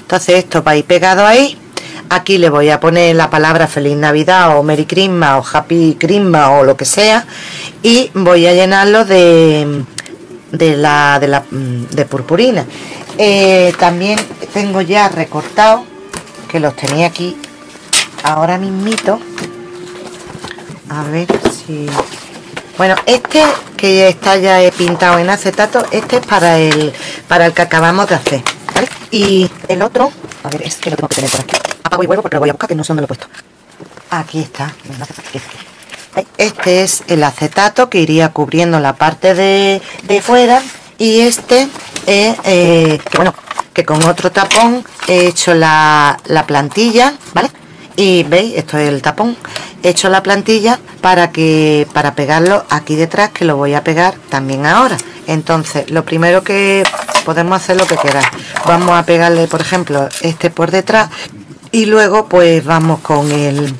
A: Entonces esto va a ir pegado ahí. Aquí le voy a poner la palabra feliz navidad o merry christmas o happy christmas o lo que sea. Y voy a llenarlo de de la de la de purpurina Eh, también tengo ya recortado que los tenía aquí ahora mismito. A ver si bueno este que está ya pintado en acetato este es para el para el que acabamos de hacer y el otro a ver es que lo tengo que tener por aquí. Apago y vuelvo porque lo voy a buscar que no sé dónde lo he puesto. Aquí está. Este es el acetato que iría cubriendo la parte de, de fuera y este es eh, que bueno que con otro tapón he hecho la, la plantilla vale y veis esto es el tapón. He hecho la plantilla para que para pegarlo aquí detrás que lo voy a pegar también ahora. Entonces lo primero que podemos hacer lo que queráis vamos a pegarle por ejemplo este por detrás y luego pues vamos con el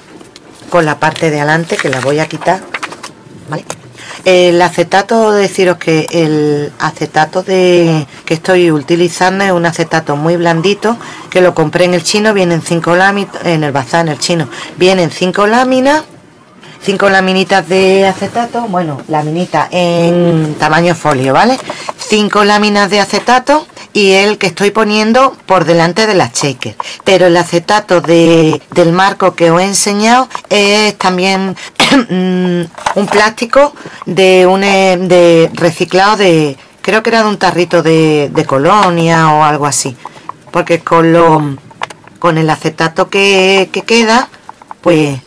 A: con la parte de adelante que la voy a quitar ¿vale? El acetato deciros que el acetato de que estoy utilizando es un acetato muy blandito que lo compré en el chino vienen cinco láminas en el bazar en el chino. Vienen cinco láminas cinco laminitas de acetato bueno laminita en tamaño folio vale cinco láminas de acetato y el que estoy poniendo por delante de la shaker pero el acetato de, del marco que os he enseñado es también un plástico de un eh, de reciclado de creo que era de un tarrito de, de colonia o algo así. Porque con lo con el acetato que, que queda pues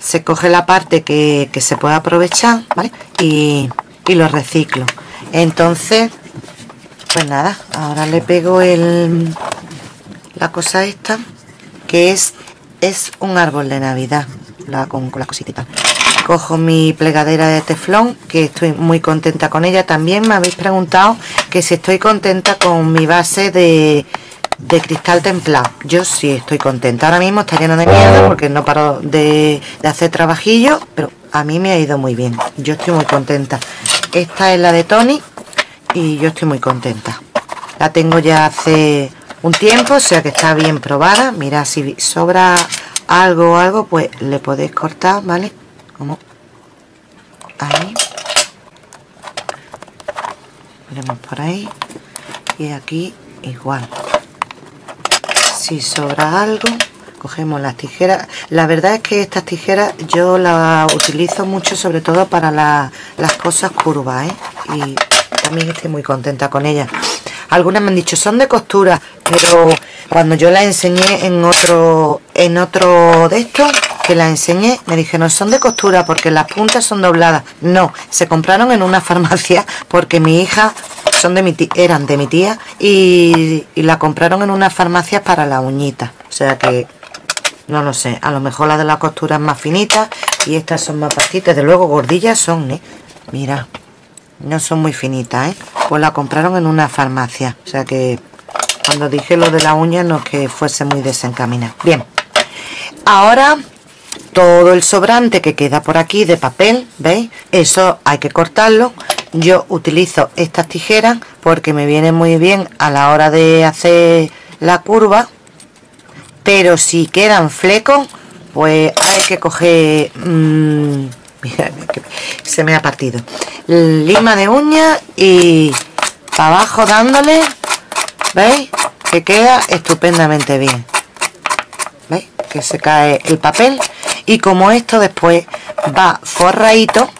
A: se coge la parte que, que se puede aprovechar ¿vale? y, y lo reciclo. Entonces pues nada ahora le pego el la cosa esta que es es un árbol de navidad la, con, con las cositas cojo mi plegadera de teflón que estoy muy contenta con ella. También me habéis preguntado que si estoy contenta con mi base de de cristal templado. Yo sí estoy contenta. Ahora mismo está lleno de mierda porque no paro de, de hacer trabajillo pero a mí me ha ido muy bien. Yo estoy muy contenta. Esta es la de Tony y yo estoy muy contenta. La tengo ya hace un tiempo o sea que está bien probada. Mira si sobra algo o algo pues le podéis cortar vale como ahí. Ponemos por ahí. Y aquí igual. Si sobra algo cogemos las tijeras. La verdad es que estas tijeras yo las utilizo mucho sobre todo para la, las cosas curvas ¿eh? y también estoy muy contenta con ellas algunas me han dicho son de costura pero cuando yo la enseñé en otro en otro de estos que la enseñé me dijeron son de costura porque las puntas son dobladas no se compraron en una farmacia porque mi hija son de mi tía, eran de mi tía y, y la compraron en una farmacia para la uñita. O sea que no lo sé, a lo mejor la de la costura es más finita y estas son más bajitas, de luego gordillas son, ¿eh? Mira, no son muy finitas, ¿eh? Pues la compraron en una farmacia, o sea que cuando dije lo de la uña no es que fuese muy desencaminada. Bien, ahora todo el sobrante que queda por aquí de papel, ¿veis? Eso hay que cortarlo. Yo utilizo estas tijeras porque me vienen muy bien a la hora de hacer la curva pero si quedan flecos pues hay que coger mmm, se me ha partido. Lima de uña y para abajo dándole veis que queda estupendamente bien. Veis que se cae el papel y como esto después va forradito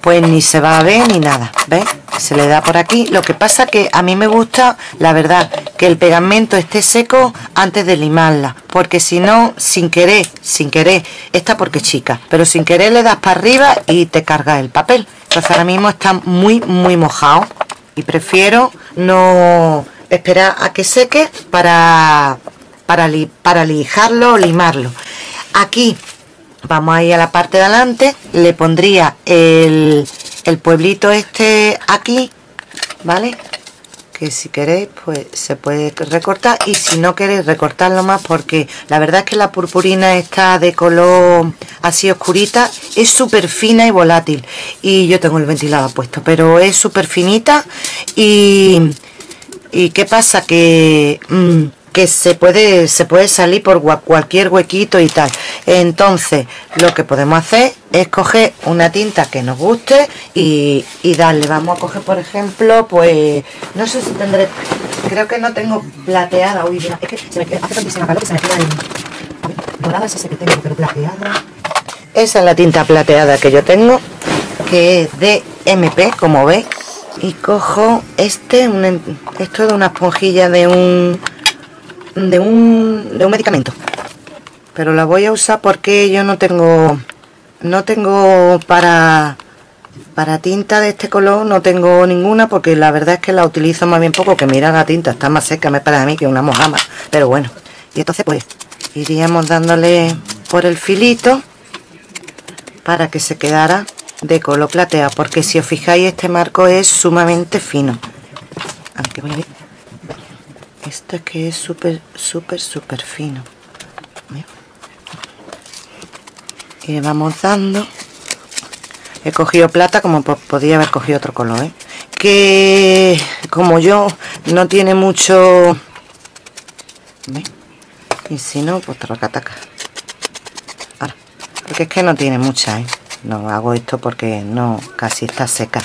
A: pues ni se va a ver ni nada veis se le da por aquí. Lo que pasa que a mí me gusta la verdad que el pegamento esté seco antes de limarla porque si no sin querer sin querer esta porque chica pero sin querer le das para arriba y te carga el papel. Entonces ahora mismo está muy muy mojado y prefiero no esperar a que seque para para, li, para lijarlo o limarlo. Aquí vamos a ir a la parte de adelante. Le pondría el, el pueblito este aquí vale que si queréis pues se puede recortar. Y si no queréis recortarlo más porque la verdad es que la purpurina está de color así oscurita es súper fina y volátil. Y yo tengo el ventilador puesto pero es súper finita. Y y qué pasa que mm, que se puede se puede salir por cualquier huequito y tal entonces lo que podemos hacer es coger una tinta que nos guste y, darle. Vamos a coger por ejemplo pues no sé si tendré creo que no tengo plateada uy mira, es que se me hace tantísima calor que se me queda dorada es que tengo pero plateada. Esa es la tinta plateada que yo tengo que es de MP como veis y cojo este un, esto de una esponjilla de un de un, de un medicamento. Pero la voy a usar porque yo no tengo no tengo para para tinta de este color no tengo ninguna porque la verdad es que la utilizo más bien poco que mira la tinta está más seca me parece a mí que una mojama pero bueno y entonces pues iríamos dándole por el filito para que se quedara de color plateado porque si os fijáis este marco es sumamente fino aunque voy a ver esto que es súper, súper, súper fino. Le vamos dando. He cogido plata como podía haber cogido otro color, ¿eh? Que como yo no tiene mucho... Y si no, pues tracataca. Ahora, porque es que no tiene mucha, ¿eh? No hago esto porque no, casi está seca.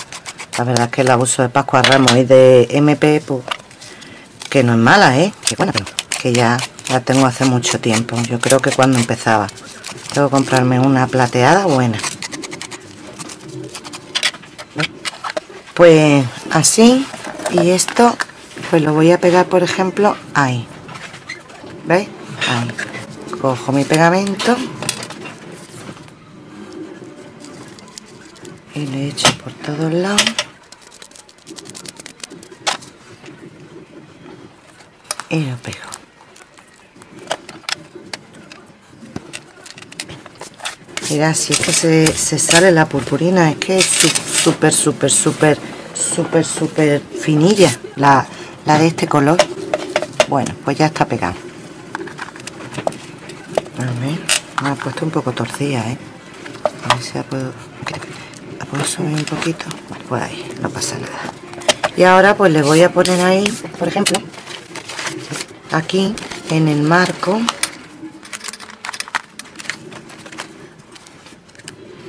A: La verdad es que el abuso de Pascua Ramos y de MP, pues que no es mala, ¿eh? Que bueno, que ya la tengo hace mucho tiempo. Yo creo que cuando empezaba. Tengo que comprarme una plateada buena. Pues así. Y esto, pues lo voy a pegar, por ejemplo, ahí. ¿Veis? Ahí. Cojo mi pegamento. Y le echo por todos lados. y lo pego. Mira, si es que se, se sale la purpurina, es que es súper, súper, súper, súper, súper finilla la, la de este color. Bueno, pues ya está pegado. A ver, me ha puesto un poco torcida, ¿eh? A ver si la puedo, la puedo subir un poquito. Pues ahí, no pasa nada. Y ahora pues le voy a poner ahí, por ejemplo, aquí en el marco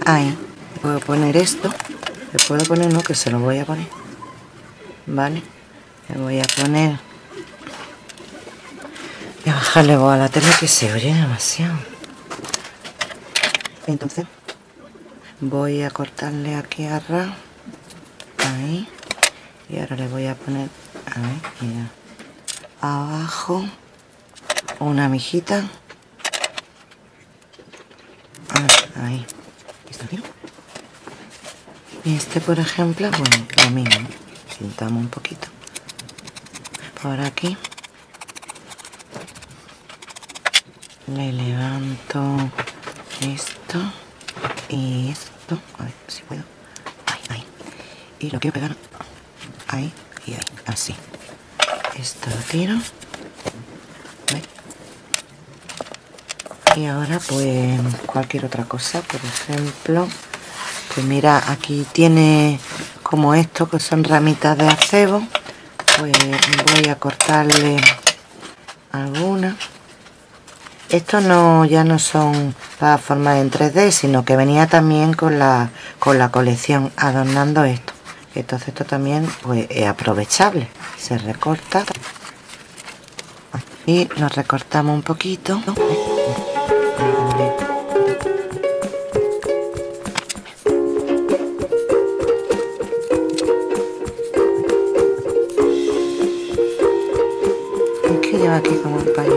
A: ahí puedo poner esto. Le puedo poner no que se lo voy a poner. Vale le voy a poner. Voy a bajarle a la tele que se oye demasiado. Entonces voy a cortarle aquí a ahí. Y ahora le voy a poner ahí mira. Abajo una mijita. Ah, ahí y este por ejemplo bueno lo mismo. Pintamos un poquito. Por aquí. Le levanto esto y esto. A ver si puedo. Ahí, ahí. Y lo quiero pegar ahí y ahí. Así. Esto lo tiro. Y ahora pues cualquier otra cosa. Por ejemplo pues mira aquí tiene como esto que son ramitas de acebo. Pues voy a cortarle alguna. Estos no ya no son para formar en 3D sino que venía también con la con la colección adornando esto. Entonces esto también pues, es aprovechable. Se recorta. Y lo recortamos un poquito aquí como un pañuelito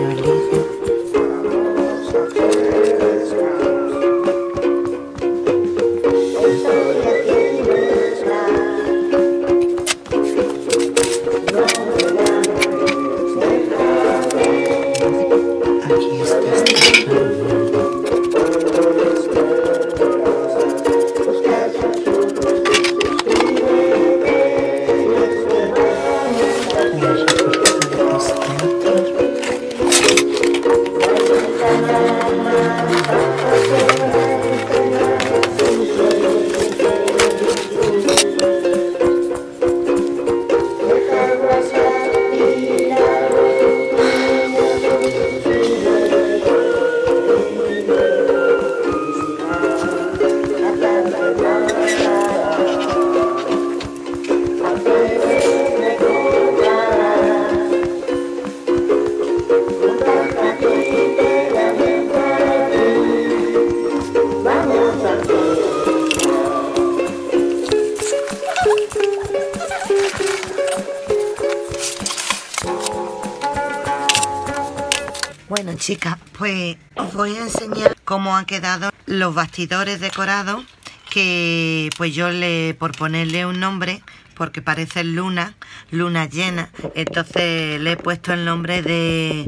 A: Bueno chicas, pues os voy a enseñar cómo han quedado los bastidores decorados que pues yo le por ponerle un nombre porque parece luna, luna llena, entonces le he puesto el nombre de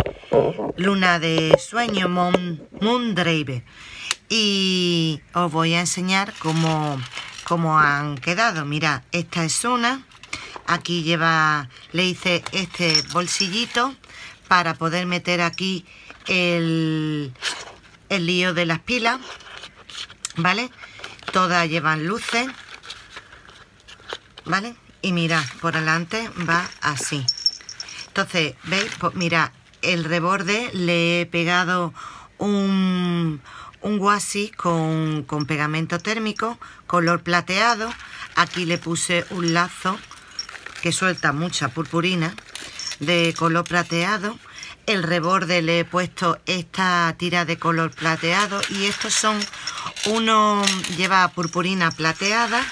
A: luna de sueño, Moon, Moondrave. Y os voy a enseñar cómo, cómo han quedado. Mira, esta es una. Aquí lleva, le hice este bolsillito para poder meter aquí el, el lío de las pilas, ¿vale? Todas llevan luces, ¿vale? Y mirad, por delante va así. Entonces, ¿veis? Pues mira, el reborde le he pegado un, un con, con pegamento térmico, color plateado. Aquí le puse un lazo que suelta mucha purpurina de color plateado. El reborde le he puesto esta tira de color plateado y estos son uno lleva purpurina plateada,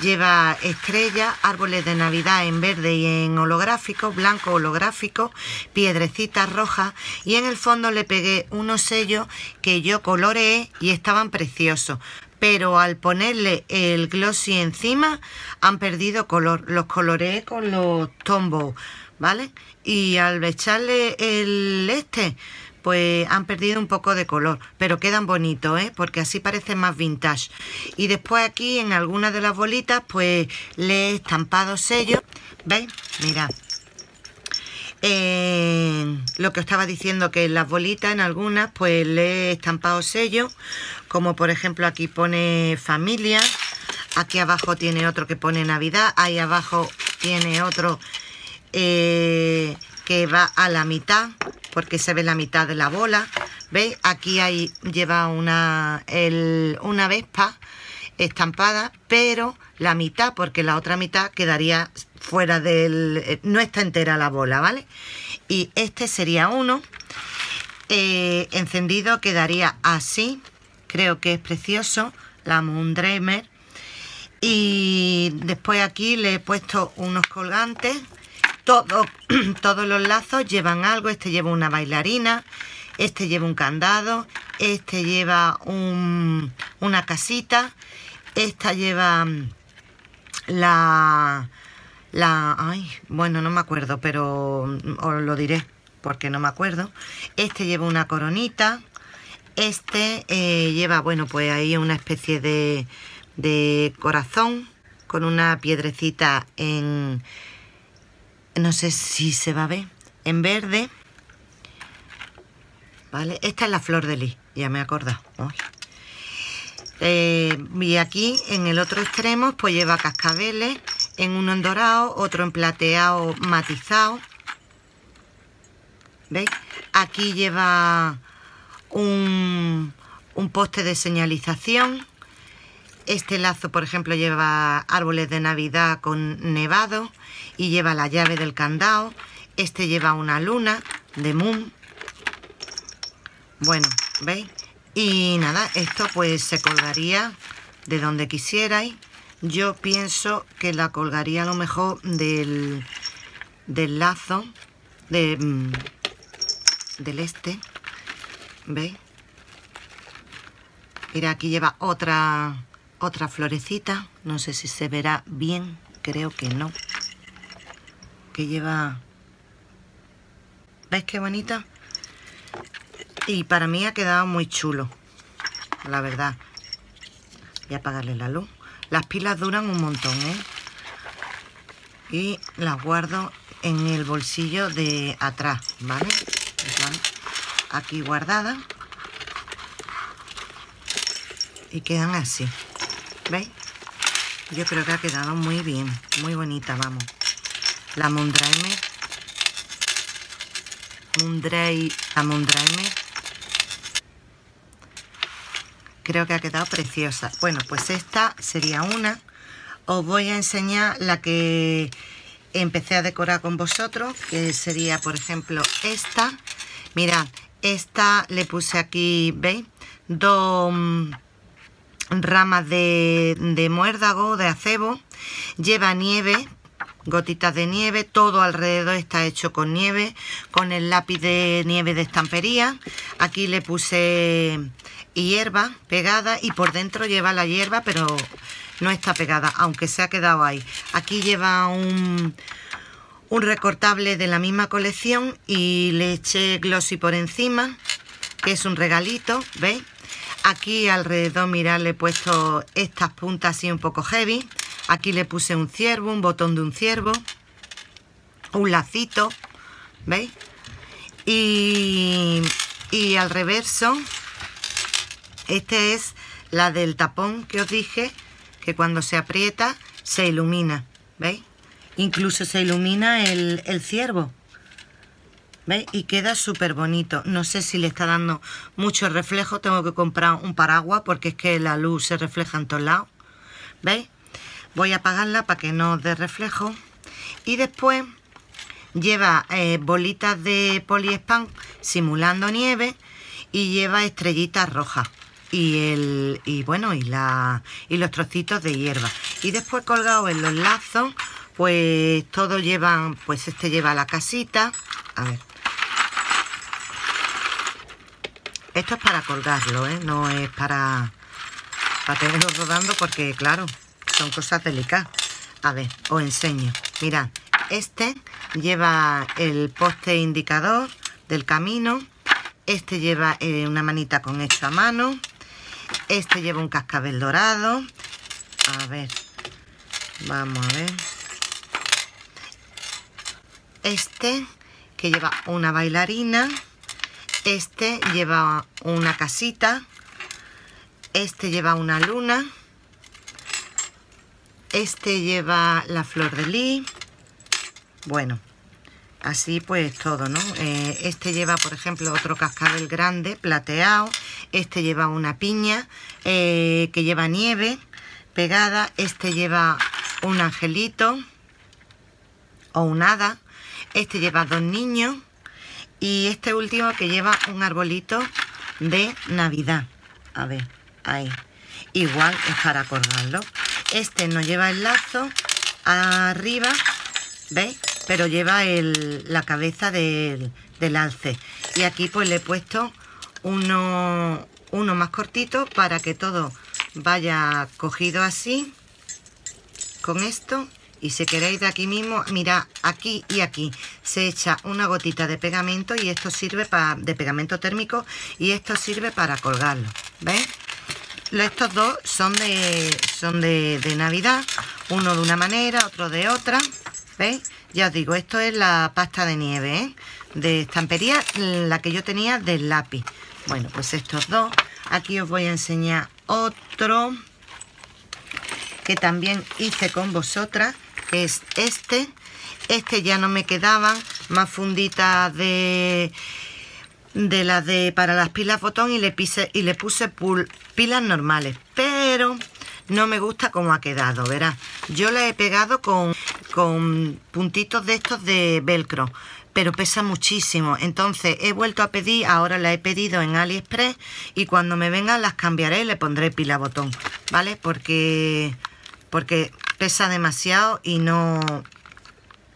A: lleva estrellas, árboles de navidad en verde y en holográfico, blanco holográfico, piedrecitas rojas y en el fondo le pegué unos sellos que yo coloreé y estaban preciosos pero al ponerle el glossy encima han perdido color. Los coloreé con los tombos, ¿vale? Y al echarle el este, pues han perdido un poco de color, pero quedan bonitos, ¿eh? Porque así parece más vintage. Y después aquí en algunas de las bolitas, pues le he estampado sellos, ¿veis? Mirad. Eh, lo que os estaba diciendo que en las bolitas en algunas pues le he estampado sellos como por ejemplo aquí pone familia aquí abajo tiene otro que pone navidad ahí abajo tiene otro eh, que va a la mitad porque se ve la mitad de la bola veis aquí hay lleva una una vespa estampada pero la mitad porque la otra mitad quedaría fuera del... Eh, no está entera la bola, ¿vale? Y este sería uno. Eh, encendido quedaría así. Creo que es precioso. La Moondreamer. Y después aquí le he puesto unos colgantes. Todo, todos los lazos llevan algo. Este lleva una bailarina. Este lleva un candado. Este lleva un, una casita. Esta lleva la la, ay, bueno, no me acuerdo, pero os lo diré porque no me acuerdo. Este lleva una coronita. Este eh, lleva, bueno, pues ahí una especie de, de corazón con una piedrecita en, no sé si se va a ver, en verde. ¿Vale? Esta es la flor de lis, ya me he acordado. Eh, y aquí en el otro extremo pues lleva cascabeles en uno en dorado, otro en plateado matizado. ¿Veis? Aquí lleva un, un poste de señalización. Este lazo, por ejemplo, lleva árboles de Navidad con nevado y lleva la llave del candado. Este lleva una luna de moon. Bueno, ¿veis? Y nada, esto pues se colgaría de donde quisierais yo pienso que la colgaría a lo mejor del, del lazo de, mm, del este. ¿Veis? Mira, aquí lleva otra, otra florecita. No sé si se verá bien. Creo que no. Que lleva... ¿Veis qué bonita? Y para mí ha quedado muy chulo. La verdad. Voy a apagarle la luz. Las pilas duran un montón, ¿eh? Y las guardo en el bolsillo de atrás, ¿vale? aquí guardadas. Y quedan así. ¿Veis? Yo creo que ha quedado muy bien, muy bonita, vamos. La Mondraimer. Mondray, la Mondraimer. Creo que ha quedado preciosa. Bueno, pues esta sería una. Os voy a enseñar la que empecé a decorar con vosotros, que sería, por ejemplo, esta. Mirad, esta le puse aquí, ¿veis? Dos mm, ramas de, de muérdago, de acebo. Lleva nieve, gotitas de nieve, todo alrededor está hecho con nieve, con el lápiz de nieve de estampería. Aquí le puse hierba pegada y por dentro lleva la hierba, pero no está pegada, aunque se ha quedado ahí. Aquí lleva un, un recortable de la misma colección y le eché glossy por encima, que es un regalito, ¿veis? Aquí alrededor, mirad, le he puesto estas puntas así un poco heavy. Aquí le puse un ciervo, un botón de un ciervo, un lacito, ¿veis? Y, y al reverso, este es la del tapón que os dije, que cuando se aprieta se ilumina, ¿veis? Incluso se ilumina el, el ciervo. ¿Veis? Y queda súper bonito. No sé si le está dando mucho reflejo. Tengo que comprar un paraguas porque es que la luz se refleja en todos lados. ¿Veis? Voy a apagarla para que no dé reflejo. Y después lleva eh, bolitas de poliespan simulando nieve y lleva estrellitas rojas y el y bueno y la y los trocitos de hierba y después colgado en los lazos pues todo llevan pues este lleva la casita a ver esto es para colgarlo ¿eh? no es para para tenerlo rodando porque claro son cosas delicadas a ver os enseño mirad este lleva el poste indicador del camino este lleva eh, una manita con hecho a mano este lleva un cascabel dorado. A ver. Vamos a ver. Este que lleva una bailarina. Este lleva una casita. Este lleva una luna. Este lleva la flor de lis. Bueno, así pues todo, ¿no? Eh, este lleva, por ejemplo, otro cascabel grande, plateado. Este lleva una piña eh, que lleva nieve pegada. Este lleva un angelito o un hada. Este lleva dos niños. Y este último que lleva un arbolito de Navidad. A ver, ahí. Igual es para colgarlo. Este no lleva el lazo arriba, ¿veis? Pero lleva la cabeza del, del alce. Y aquí pues le he puesto uno, uno más cortito para que todo vaya cogido así con esto y si queréis de aquí mismo, mira, aquí y aquí se echa una gotita de pegamento y esto sirve para de pegamento térmico y esto sirve para colgarlo, ¿veis? Estos dos son de son de, de Navidad, uno de una manera, otro de otra, ¿veis? Ya os digo, esto es la pasta de nieve, ¿eh? De estampería, la que yo tenía del lápiz. Bueno, pues estos dos. Aquí os voy a enseñar otro que también hice con vosotras, que es este. Este ya no me quedaban más funditas de de las de para las pilas botón y le, pise, y le puse pilas normales. Pero no me gusta cómo ha quedado, verás. Yo la he pegado con, con puntitos de estos de velcro pero pesa muchísimo. Entonces he vuelto a pedir, ahora la he pedido en AliExpress y cuando me vengan las cambiaré y le pondré pila botón, ¿vale? Porque, porque pesa demasiado y no...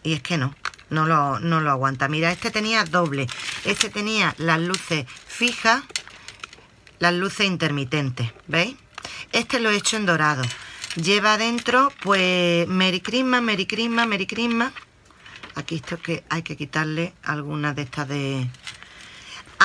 A: Y es que no, no lo, no lo aguanta. Mira, este tenía doble. Este tenía las luces fijas, las luces intermitentes, ¿veis? Este lo he hecho en dorado. Lleva adentro, pues, Merry Christmas, Merry Christmas, Merry Christmas aquí esto que hay que quitarle algunas de estas de...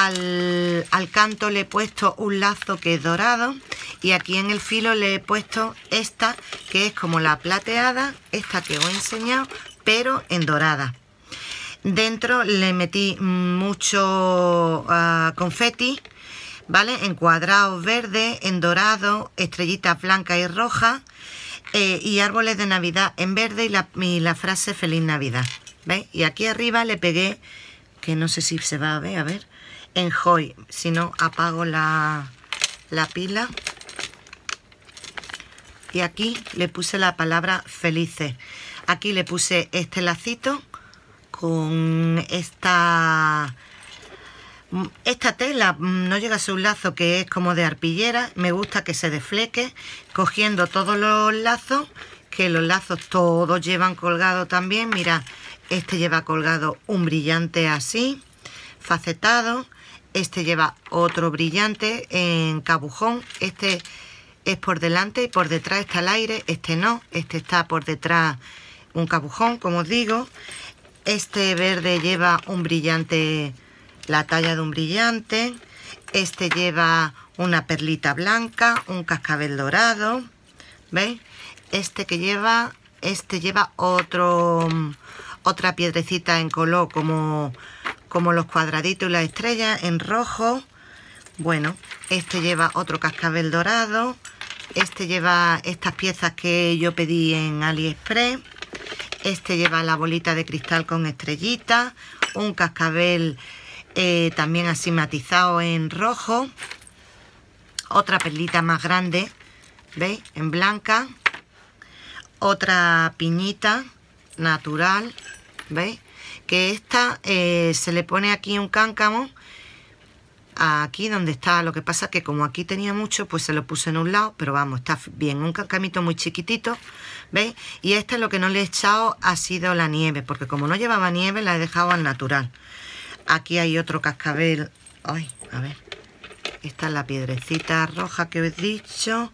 A: Al, canto le he puesto un lazo que es dorado y aquí en el filo le he puesto esta que es como la plateada, esta que os he enseñado, pero en dorada. Dentro le metí mucho uh, confeti, ¿vale? En cuadrados verde, en dorado, estrellitas blancas y rojas eh, y árboles de Navidad en verde y la, y la frase Feliz Navidad. ¿Veis? Y aquí arriba le pegué, que no sé si se va a ver, a ver, en joy. Si no, apago la, la pila. Y aquí le puse la palabra felices. Aquí le puse este lacito con esta esta tela no llega a ser un lazo que es como de arpillera me gusta que se desfleque cogiendo todos los lazos que los lazos todos llevan colgado también mira este lleva colgado un brillante así facetado este lleva otro brillante en cabujón este es por delante y por detrás está el aire este no este está por detrás un cabujón como os digo este verde lleva un brillante, la talla de un brillante. Este lleva una perlita blanca, un cascabel dorado. ¿Veis? Este que lleva, este lleva otro, otra piedrecita en color como, como los cuadraditos y las estrellas en rojo. Bueno, este lleva otro cascabel dorado. Este lleva estas piezas que yo pedí en AliExpress. Este lleva la bolita de cristal con estrellita, un cascabel eh, también así matizado en rojo, otra perlita más grande, ¿veis? En blanca, otra piñita natural, ¿veis? Que esta eh, se le pone aquí un cáncamo aquí donde está, lo que pasa que como aquí tenía mucho, pues se lo puse en un lado, pero vamos, está bien, un camito muy chiquitito, ¿veis? Y este lo que no le he echado ha sido la nieve, porque como no llevaba nieve la he dejado al natural. Aquí hay otro cascabel, ay, a ver, esta es la piedrecita roja que os he dicho,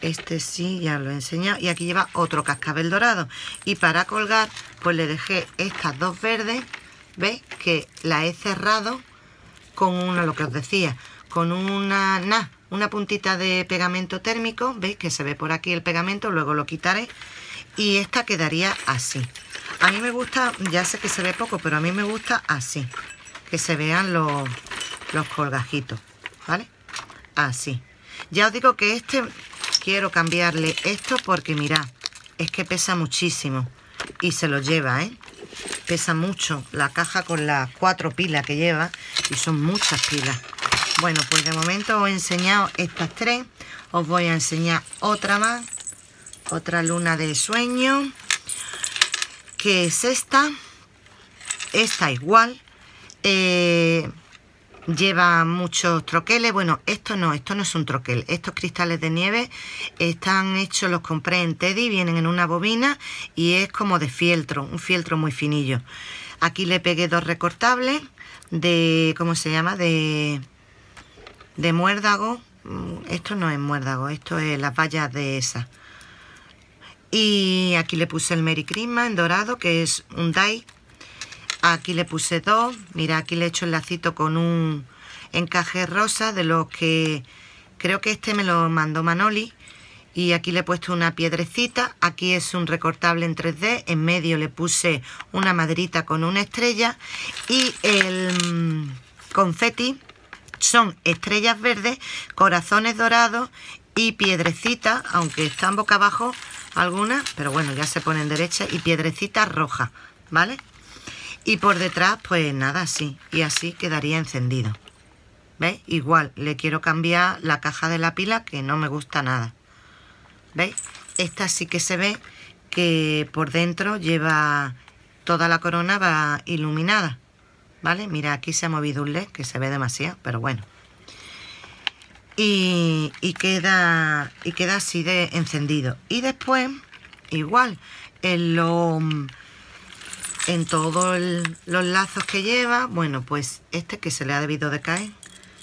A: este sí, ya lo he enseñado, y aquí lleva otro cascabel dorado. Y para colgar, pues le dejé estas dos verdes, ¿veis? Que la he cerrado con una, lo que os decía, con una, una puntita de pegamento térmico, ¿veis? Que se ve por aquí el pegamento, luego lo quitaré y esta quedaría así. A mí me gusta, ya sé que se ve poco, pero a mí me gusta así, que se vean los, los colgajitos, ¿vale? Así. Ya os digo que este quiero cambiarle esto porque mirad, es que pesa muchísimo y se lo lleva, ¿eh? Pesa mucho la caja con las cuatro pilas que lleva y son muchas pilas. Bueno, pues de momento os he enseñado estas tres. Os voy a enseñar otra más. Otra luna de sueño. Que es esta. Esta igual. Eh, lleva muchos troqueles. Bueno, esto no, esto no es un troquel. Estos cristales de nieve están hechos, los compré en Teddy, vienen en una bobina y es como de fieltro, un fieltro muy finillo. Aquí le pegué dos recortables de, ¿cómo se llama? De, de muérdago. Mm, esto no es muérdago, esto es las vallas de esa. Y aquí le puse el Merry Christmas en dorado, que es un die Aquí le puse dos. Mira, aquí le he hecho el lacito con un encaje rosa de los que creo que este me lo mandó Manoli. Y aquí le he puesto una piedrecita. Aquí es un recortable en 3D. En medio le puse una maderita con una estrella. Y el mm, confeti son estrellas verdes, corazones dorados y piedrecitas, aunque están boca abajo algunas, pero bueno, ya se ponen derecha, y piedrecitas rojas, ¿vale? Y por detrás, pues nada, así. Y así quedaría encendido. ¿Veis? Igual, le quiero cambiar la caja de la pila, que no me gusta nada. ¿Veis? Esta sí que se ve que por dentro lleva toda la corona va iluminada. ¿Vale? Mira, aquí se ha movido un LED, que se ve demasiado, pero bueno. Y, y, queda, y queda así de encendido. Y después, igual, en lo en todos los lazos que lleva, bueno, pues este que se le ha debido de caer,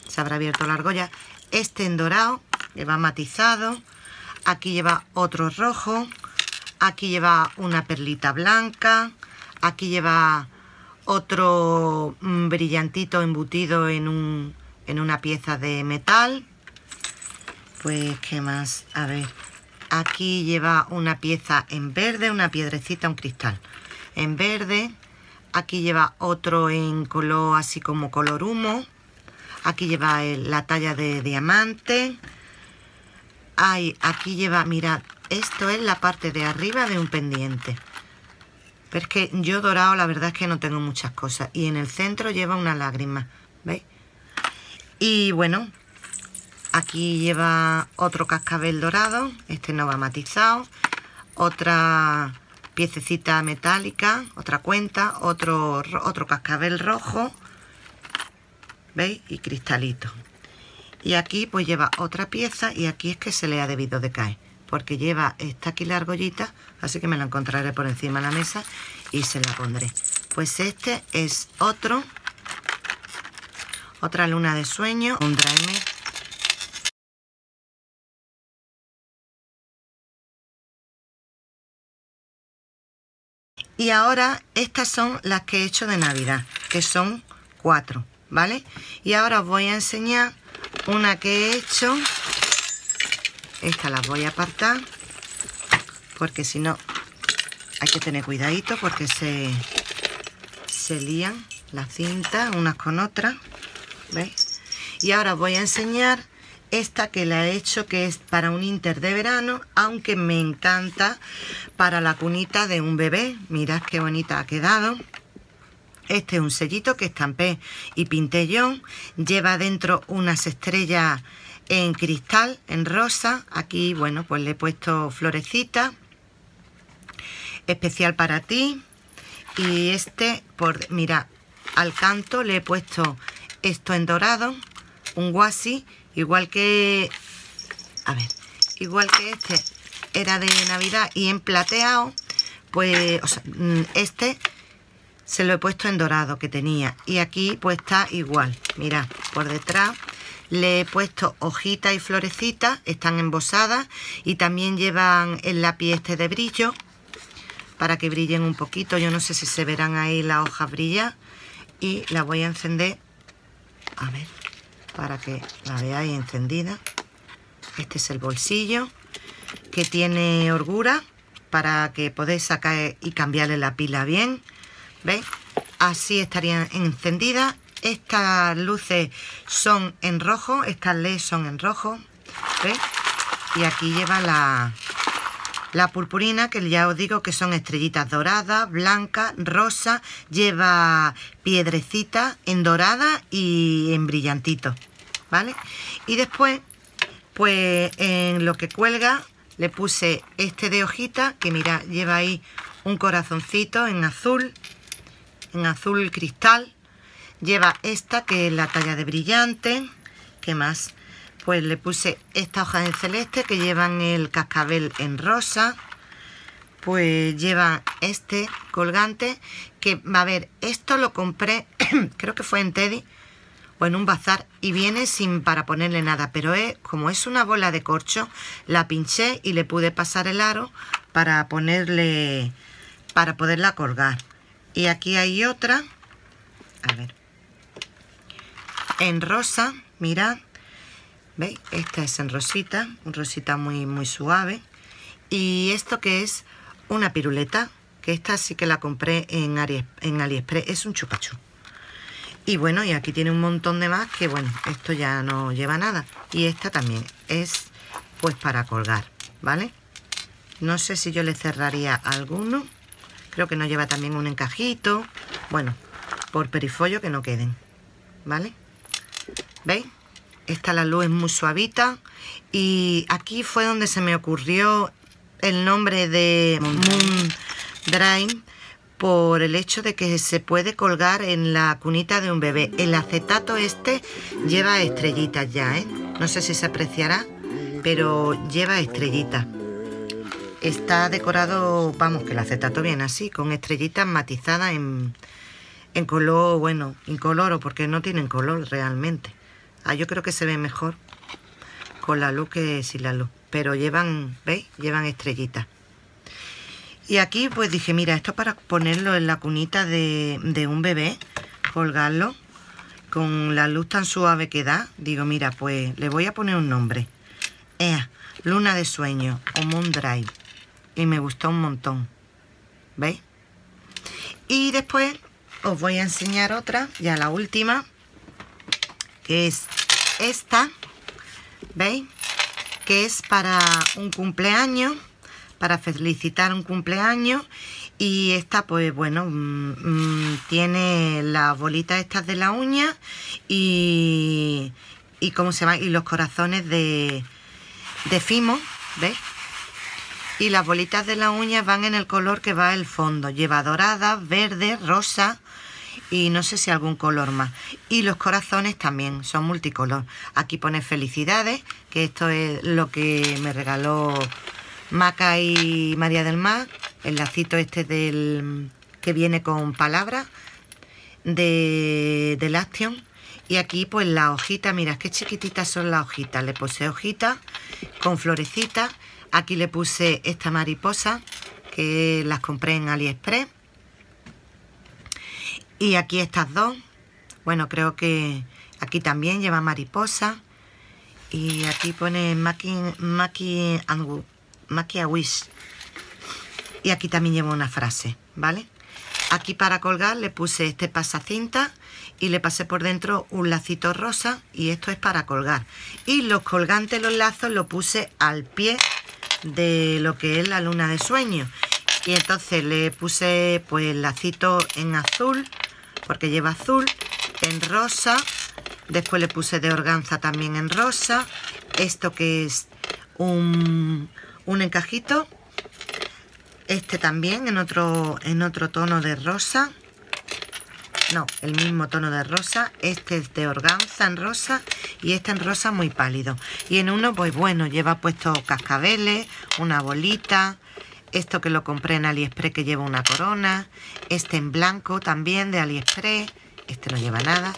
A: se habrá abierto la argolla, este en dorado, que va matizado, aquí lleva otro rojo, aquí lleva una perlita blanca, aquí lleva otro mm, brillantito embutido en, un, en una pieza de metal, pues, ¿qué más? A ver, aquí lleva una pieza en verde, una piedrecita, un cristal en verde. Aquí lleva otro en color así como color humo. Aquí lleva la talla de diamante. Hay, aquí lleva, mirad, esto es la parte de arriba de un pendiente. Pero es que yo dorado la verdad es que no tengo muchas cosas. Y en el centro lleva una lágrima, ¿veis? Y bueno, aquí lleva otro cascabel dorado. Este no va matizado. Otra piececita metálica, otra cuenta, otro, otro cascabel rojo, ¿veis? Y cristalito. Y aquí pues lleva otra pieza y aquí es que se le ha debido de caer, porque lleva esta aquí la argollita, así que me la encontraré por encima de la mesa y se la pondré. Pues este es otro, otra luna de sueño, un driver Y ahora estas son las que he hecho de Navidad, que son cuatro, ¿vale? Y ahora os voy a enseñar una que he hecho. Esta la voy a apartar, porque si no hay que tener cuidadito porque se, se lían las cintas unas con otras, ¿veis? Y ahora os voy a enseñar esta que la he hecho que es para un inter de verano, aunque me encanta para la cunita de un bebé. Mirad qué bonita ha quedado. Este es un sellito que estampé y pinté yo. Lleva dentro unas estrellas en cristal, en rosa. Aquí, bueno, pues le he puesto florecita. Especial para ti. Y este, por mira, al canto le he puesto esto en dorado, un guasi Igual que... A ver, igual que este era de Navidad y en plateado, pues mm, este se lo he puesto en dorado que tenía. Y aquí pues está igual. Mirad, por detrás le he puesto hojitas y florecitas, están embosadas y también llevan el lápiz este de brillo para que brillen un poquito. Yo no sé si se verán ahí las hojas brillar y la voy a encender. A ver, para que la veáis encendida. Este es el bolsillo que tiene holgura para que podáis sacar y cambiarle la pila bien. ¿Veis? Así estarían encendidas. Estas luces son en rojo, estas LEDs son en rojo. ¿Veis? Y aquí lleva la, la purpurina, que ya os digo que son estrellitas doradas, blancas, rosa, lleva piedrecita en dorada y en brillantito, ¿vale? Y después, pues en lo que cuelga le puse este de hojita, que mira, lleva ahí un corazoncito en azul, en azul cristal. Lleva esta, que es la talla de brillante. ¿Qué más? Pues le puse esta hoja en celeste que llevan el cascabel en rosa. Pues lleva este colgante que a ver esto lo compré creo que fue en Teddy o en un bazar y viene sin para ponerle nada pero es como es una bola de corcho la pinché y le pude pasar el aro para ponerle para poderla colgar. Y aquí hay otra a ver en rosa mirad ¿Veis? Esta es en rosita, un rosita muy, muy suave. Y esto que es una piruleta, que esta sí que la compré en, en AliExpress, es un chupachú. Y bueno, y aquí tiene un montón de más que bueno, esto ya no lleva nada. Y esta también es pues para colgar, ¿vale? No sé si yo le cerraría alguno. Creo que no lleva también un encajito. Bueno, por perifollo que no queden, ¿vale? ¿Veis? Esta la luz es muy suavita. Y aquí fue donde se me ocurrió el nombre de Moon Drive por el hecho de que se puede colgar en la cunita de un bebé. El acetato este lleva estrellitas ya, ¿eh? No sé si se apreciará, pero lleva estrellitas. Está decorado, vamos, que el acetato viene así, con estrellitas matizadas en, en color, bueno, incoloro, porque no tienen color realmente. Ah, yo creo que se ve mejor con la luz que sin la luz. Pero llevan, ¿veis? Llevan estrellitas. Y aquí pues dije, mira, esto para ponerlo en la cunita de, un bebé, colgarlo, con la luz tan suave que da, digo, mira, pues le voy a poner un nombre. Ea, Luna de Sueño o Moon Drive. Y me gustó un montón. ¿Veis? Y después os voy a enseñar otra, ya la última, que es esta, ¿veis? Que es para un cumpleaños, para felicitar un cumpleaños y esta pues bueno mm, mm, tiene las bolitas estas de la uña y, y cómo se llama y los corazones de, de fimo ¿ves? y las bolitas de la uña van en el color que va el fondo lleva dorada verde rosa y no sé si algún color más y los corazones también son multicolor aquí pone felicidades que esto es lo que me regaló Maca y María del Mar el lacito este del que viene con palabras de, del Action. Y aquí pues la hojita, mira, qué chiquititas son las hojitas. Le puse hojitas con florecitas. Aquí le puse esta mariposa que las compré en AliExpress. Y aquí estas dos. Bueno, creo que aquí también lleva mariposa. Y aquí pone Maki, Maki, Maki Wish. Y aquí también llevo una frase, ¿vale? Aquí para colgar le puse este pasacinta y le pasé por dentro un lacito rosa y esto es para colgar. Y los colgantes, los lazos, lo puse al pie de lo que es la luna de sueño. Y entonces le puse pues lacito en azul, porque lleva azul, en rosa, después le puse de organza también en rosa, esto que es un, un encajito este también en otro, en otro tono de rosa. No, el mismo tono de rosa. Este es de organza en rosa y este en rosa muy pálido. Y en uno, pues bueno, lleva puesto cascabeles, una bolita. Esto que lo compré en AliExpress que lleva una corona. Este en blanco también de AliExpress. Este no lleva nada.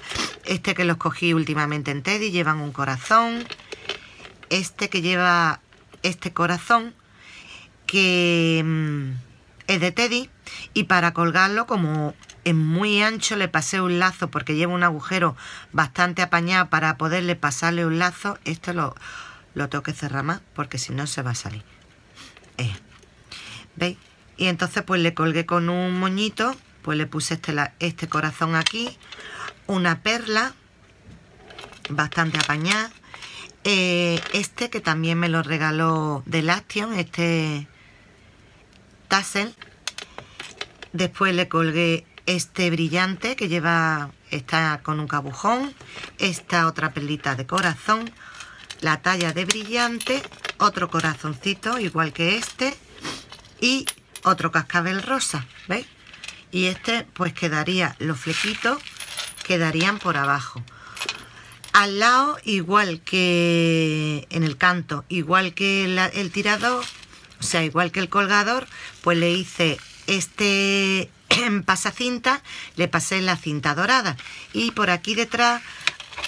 A: Este que los cogí últimamente en Teddy llevan un corazón. Este que lleva este corazón que mm, es de Teddy y para colgarlo como es muy ancho le pasé un lazo porque lleva un agujero bastante apañado para poderle pasarle un lazo esto lo, lo tengo cerrar más porque si no se va a salir eh. ¿Veis? y entonces pues le colgué con un moñito pues le puse este, este corazón aquí una perla bastante apañada eh, este que también me lo regaló de Action este tassel. Después le colgué este brillante que lleva, está con un cabujón. Esta otra pelita de corazón. La talla de brillante. Otro corazoncito igual que este. Y otro cascabel rosa, ¿veis? Y este pues quedaría, los flequitos quedarían por abajo. Al lado, igual que en el canto, igual que el tirador, o sea, igual que el colgador, pues le hice este pasacinta, le pasé la cinta dorada. Y por aquí detrás,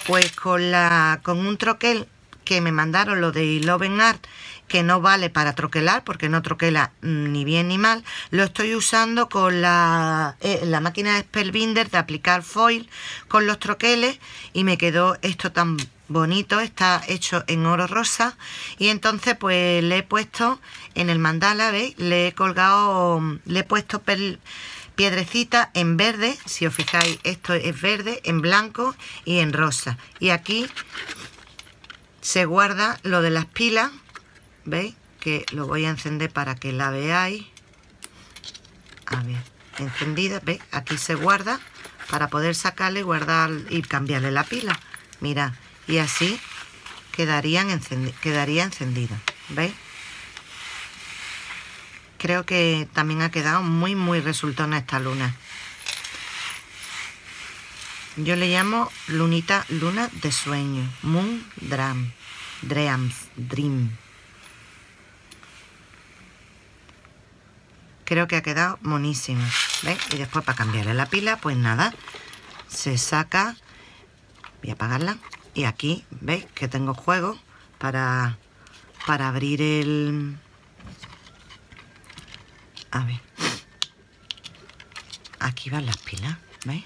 A: pues con, la, con un troquel que me mandaron lo de Loven Art, que no vale para troquelar, porque no troquela ni bien ni mal, lo estoy usando con la, eh, la máquina de Spellbinder de aplicar foil con los troqueles y me quedó esto tan bonito, está hecho en oro rosa y entonces pues le he puesto en el mandala, ¿veis? Le he colgado, le he puesto piedrecita en verde, si os fijáis esto es verde, en blanco y en rosa y aquí se guarda lo de las pilas, ¿veis? Que lo voy a encender para que la veáis a ver, encendida, ¿veis? Aquí se guarda para poder sacarle, guardar y cambiarle la pila mira y así quedarían quedaría encendido ¿veis? creo que también ha quedado muy muy resultona esta luna yo le llamo lunita luna de sueño moon dream dreams dream creo que ha quedado monísimo ¿veis? y después para cambiarle la pila pues nada se saca voy a apagarla y aquí veis que tengo juego para, para abrir el... A ver. Aquí van las pilas, ¿veis?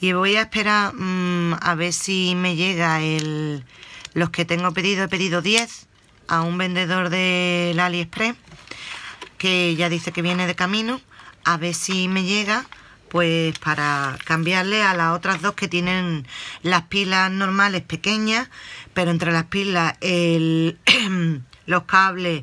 A: Y voy a esperar mm, a ver si me llega el... Los que tengo pedido, he pedido 10 a un vendedor del AliExpress que ya dice que viene de camino. A ver si me llega pues para cambiarle a las otras dos que tienen las pilas normales pequeñas, pero entre las pilas el, los cables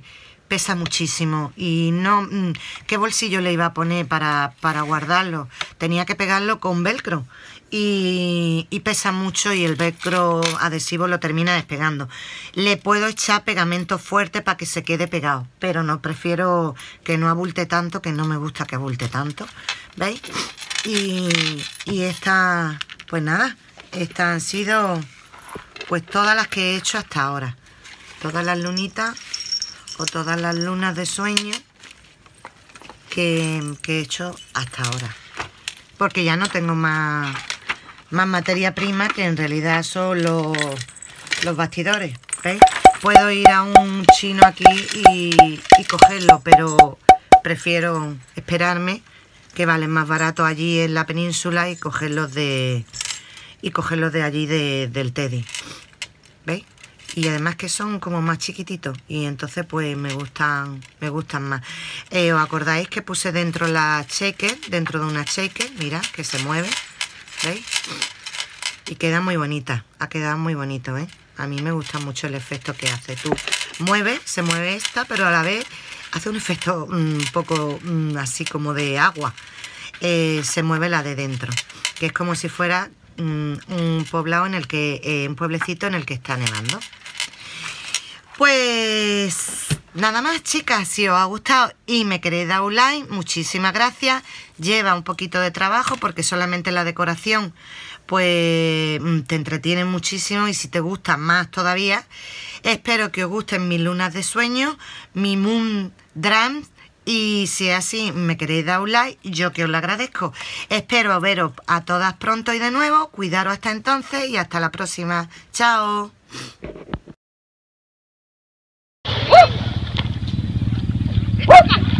A: pesa muchísimo y no mm, qué bolsillo le iba a poner para, para guardarlo tenía que pegarlo con velcro y, pesa mucho y el velcro adhesivo lo termina despegando. Le puedo echar pegamento fuerte para que se quede pegado, pero no prefiero que no abulte tanto, que no me gusta que abulte tanto, ¿veis? Y, y esta, pues nada, estas han sido pues todas las que he hecho hasta ahora. Todas las lunitas todas las lunas de sueño que, que he hecho hasta ahora. Porque ya no tengo más más materia prima que en realidad son los, los bastidores. ¿Veis? Puedo ir a un chino aquí y, y cogerlo, pero prefiero esperarme que valen más barato allí en la península y cogerlos de y cogerlos de allí de, del Teddy. ¿Veis? Y además que son como más chiquititos y entonces pues me gustan me gustan más. Eh, ¿Os acordáis que puse dentro la shaker, dentro de una shaker? Mira, que se mueve. ¿Veis? Y queda muy bonita, ha quedado muy bonito, ¿eh? A mí me gusta mucho el efecto que hace. Tú mueves, se mueve esta, pero a la vez hace un efecto un poco mm, así como de agua. Eh, se mueve la de dentro, que es como si fuera mm, un poblado en el que, eh, un pueblecito en el que está nevando. Pues nada más chicas, si os ha gustado y me queréis dar un like, muchísimas gracias. Lleva un poquito de trabajo porque solamente la decoración pues mm, te entretiene muchísimo y si te gusta más todavía. Espero que os gusten mis lunas de sueño, mi moon drums y si es así me queréis dar un like, yo que os lo agradezco. Espero veros a todas pronto y de nuevo. Cuidaros hasta entonces y hasta la próxima. Chao.
C: Con luz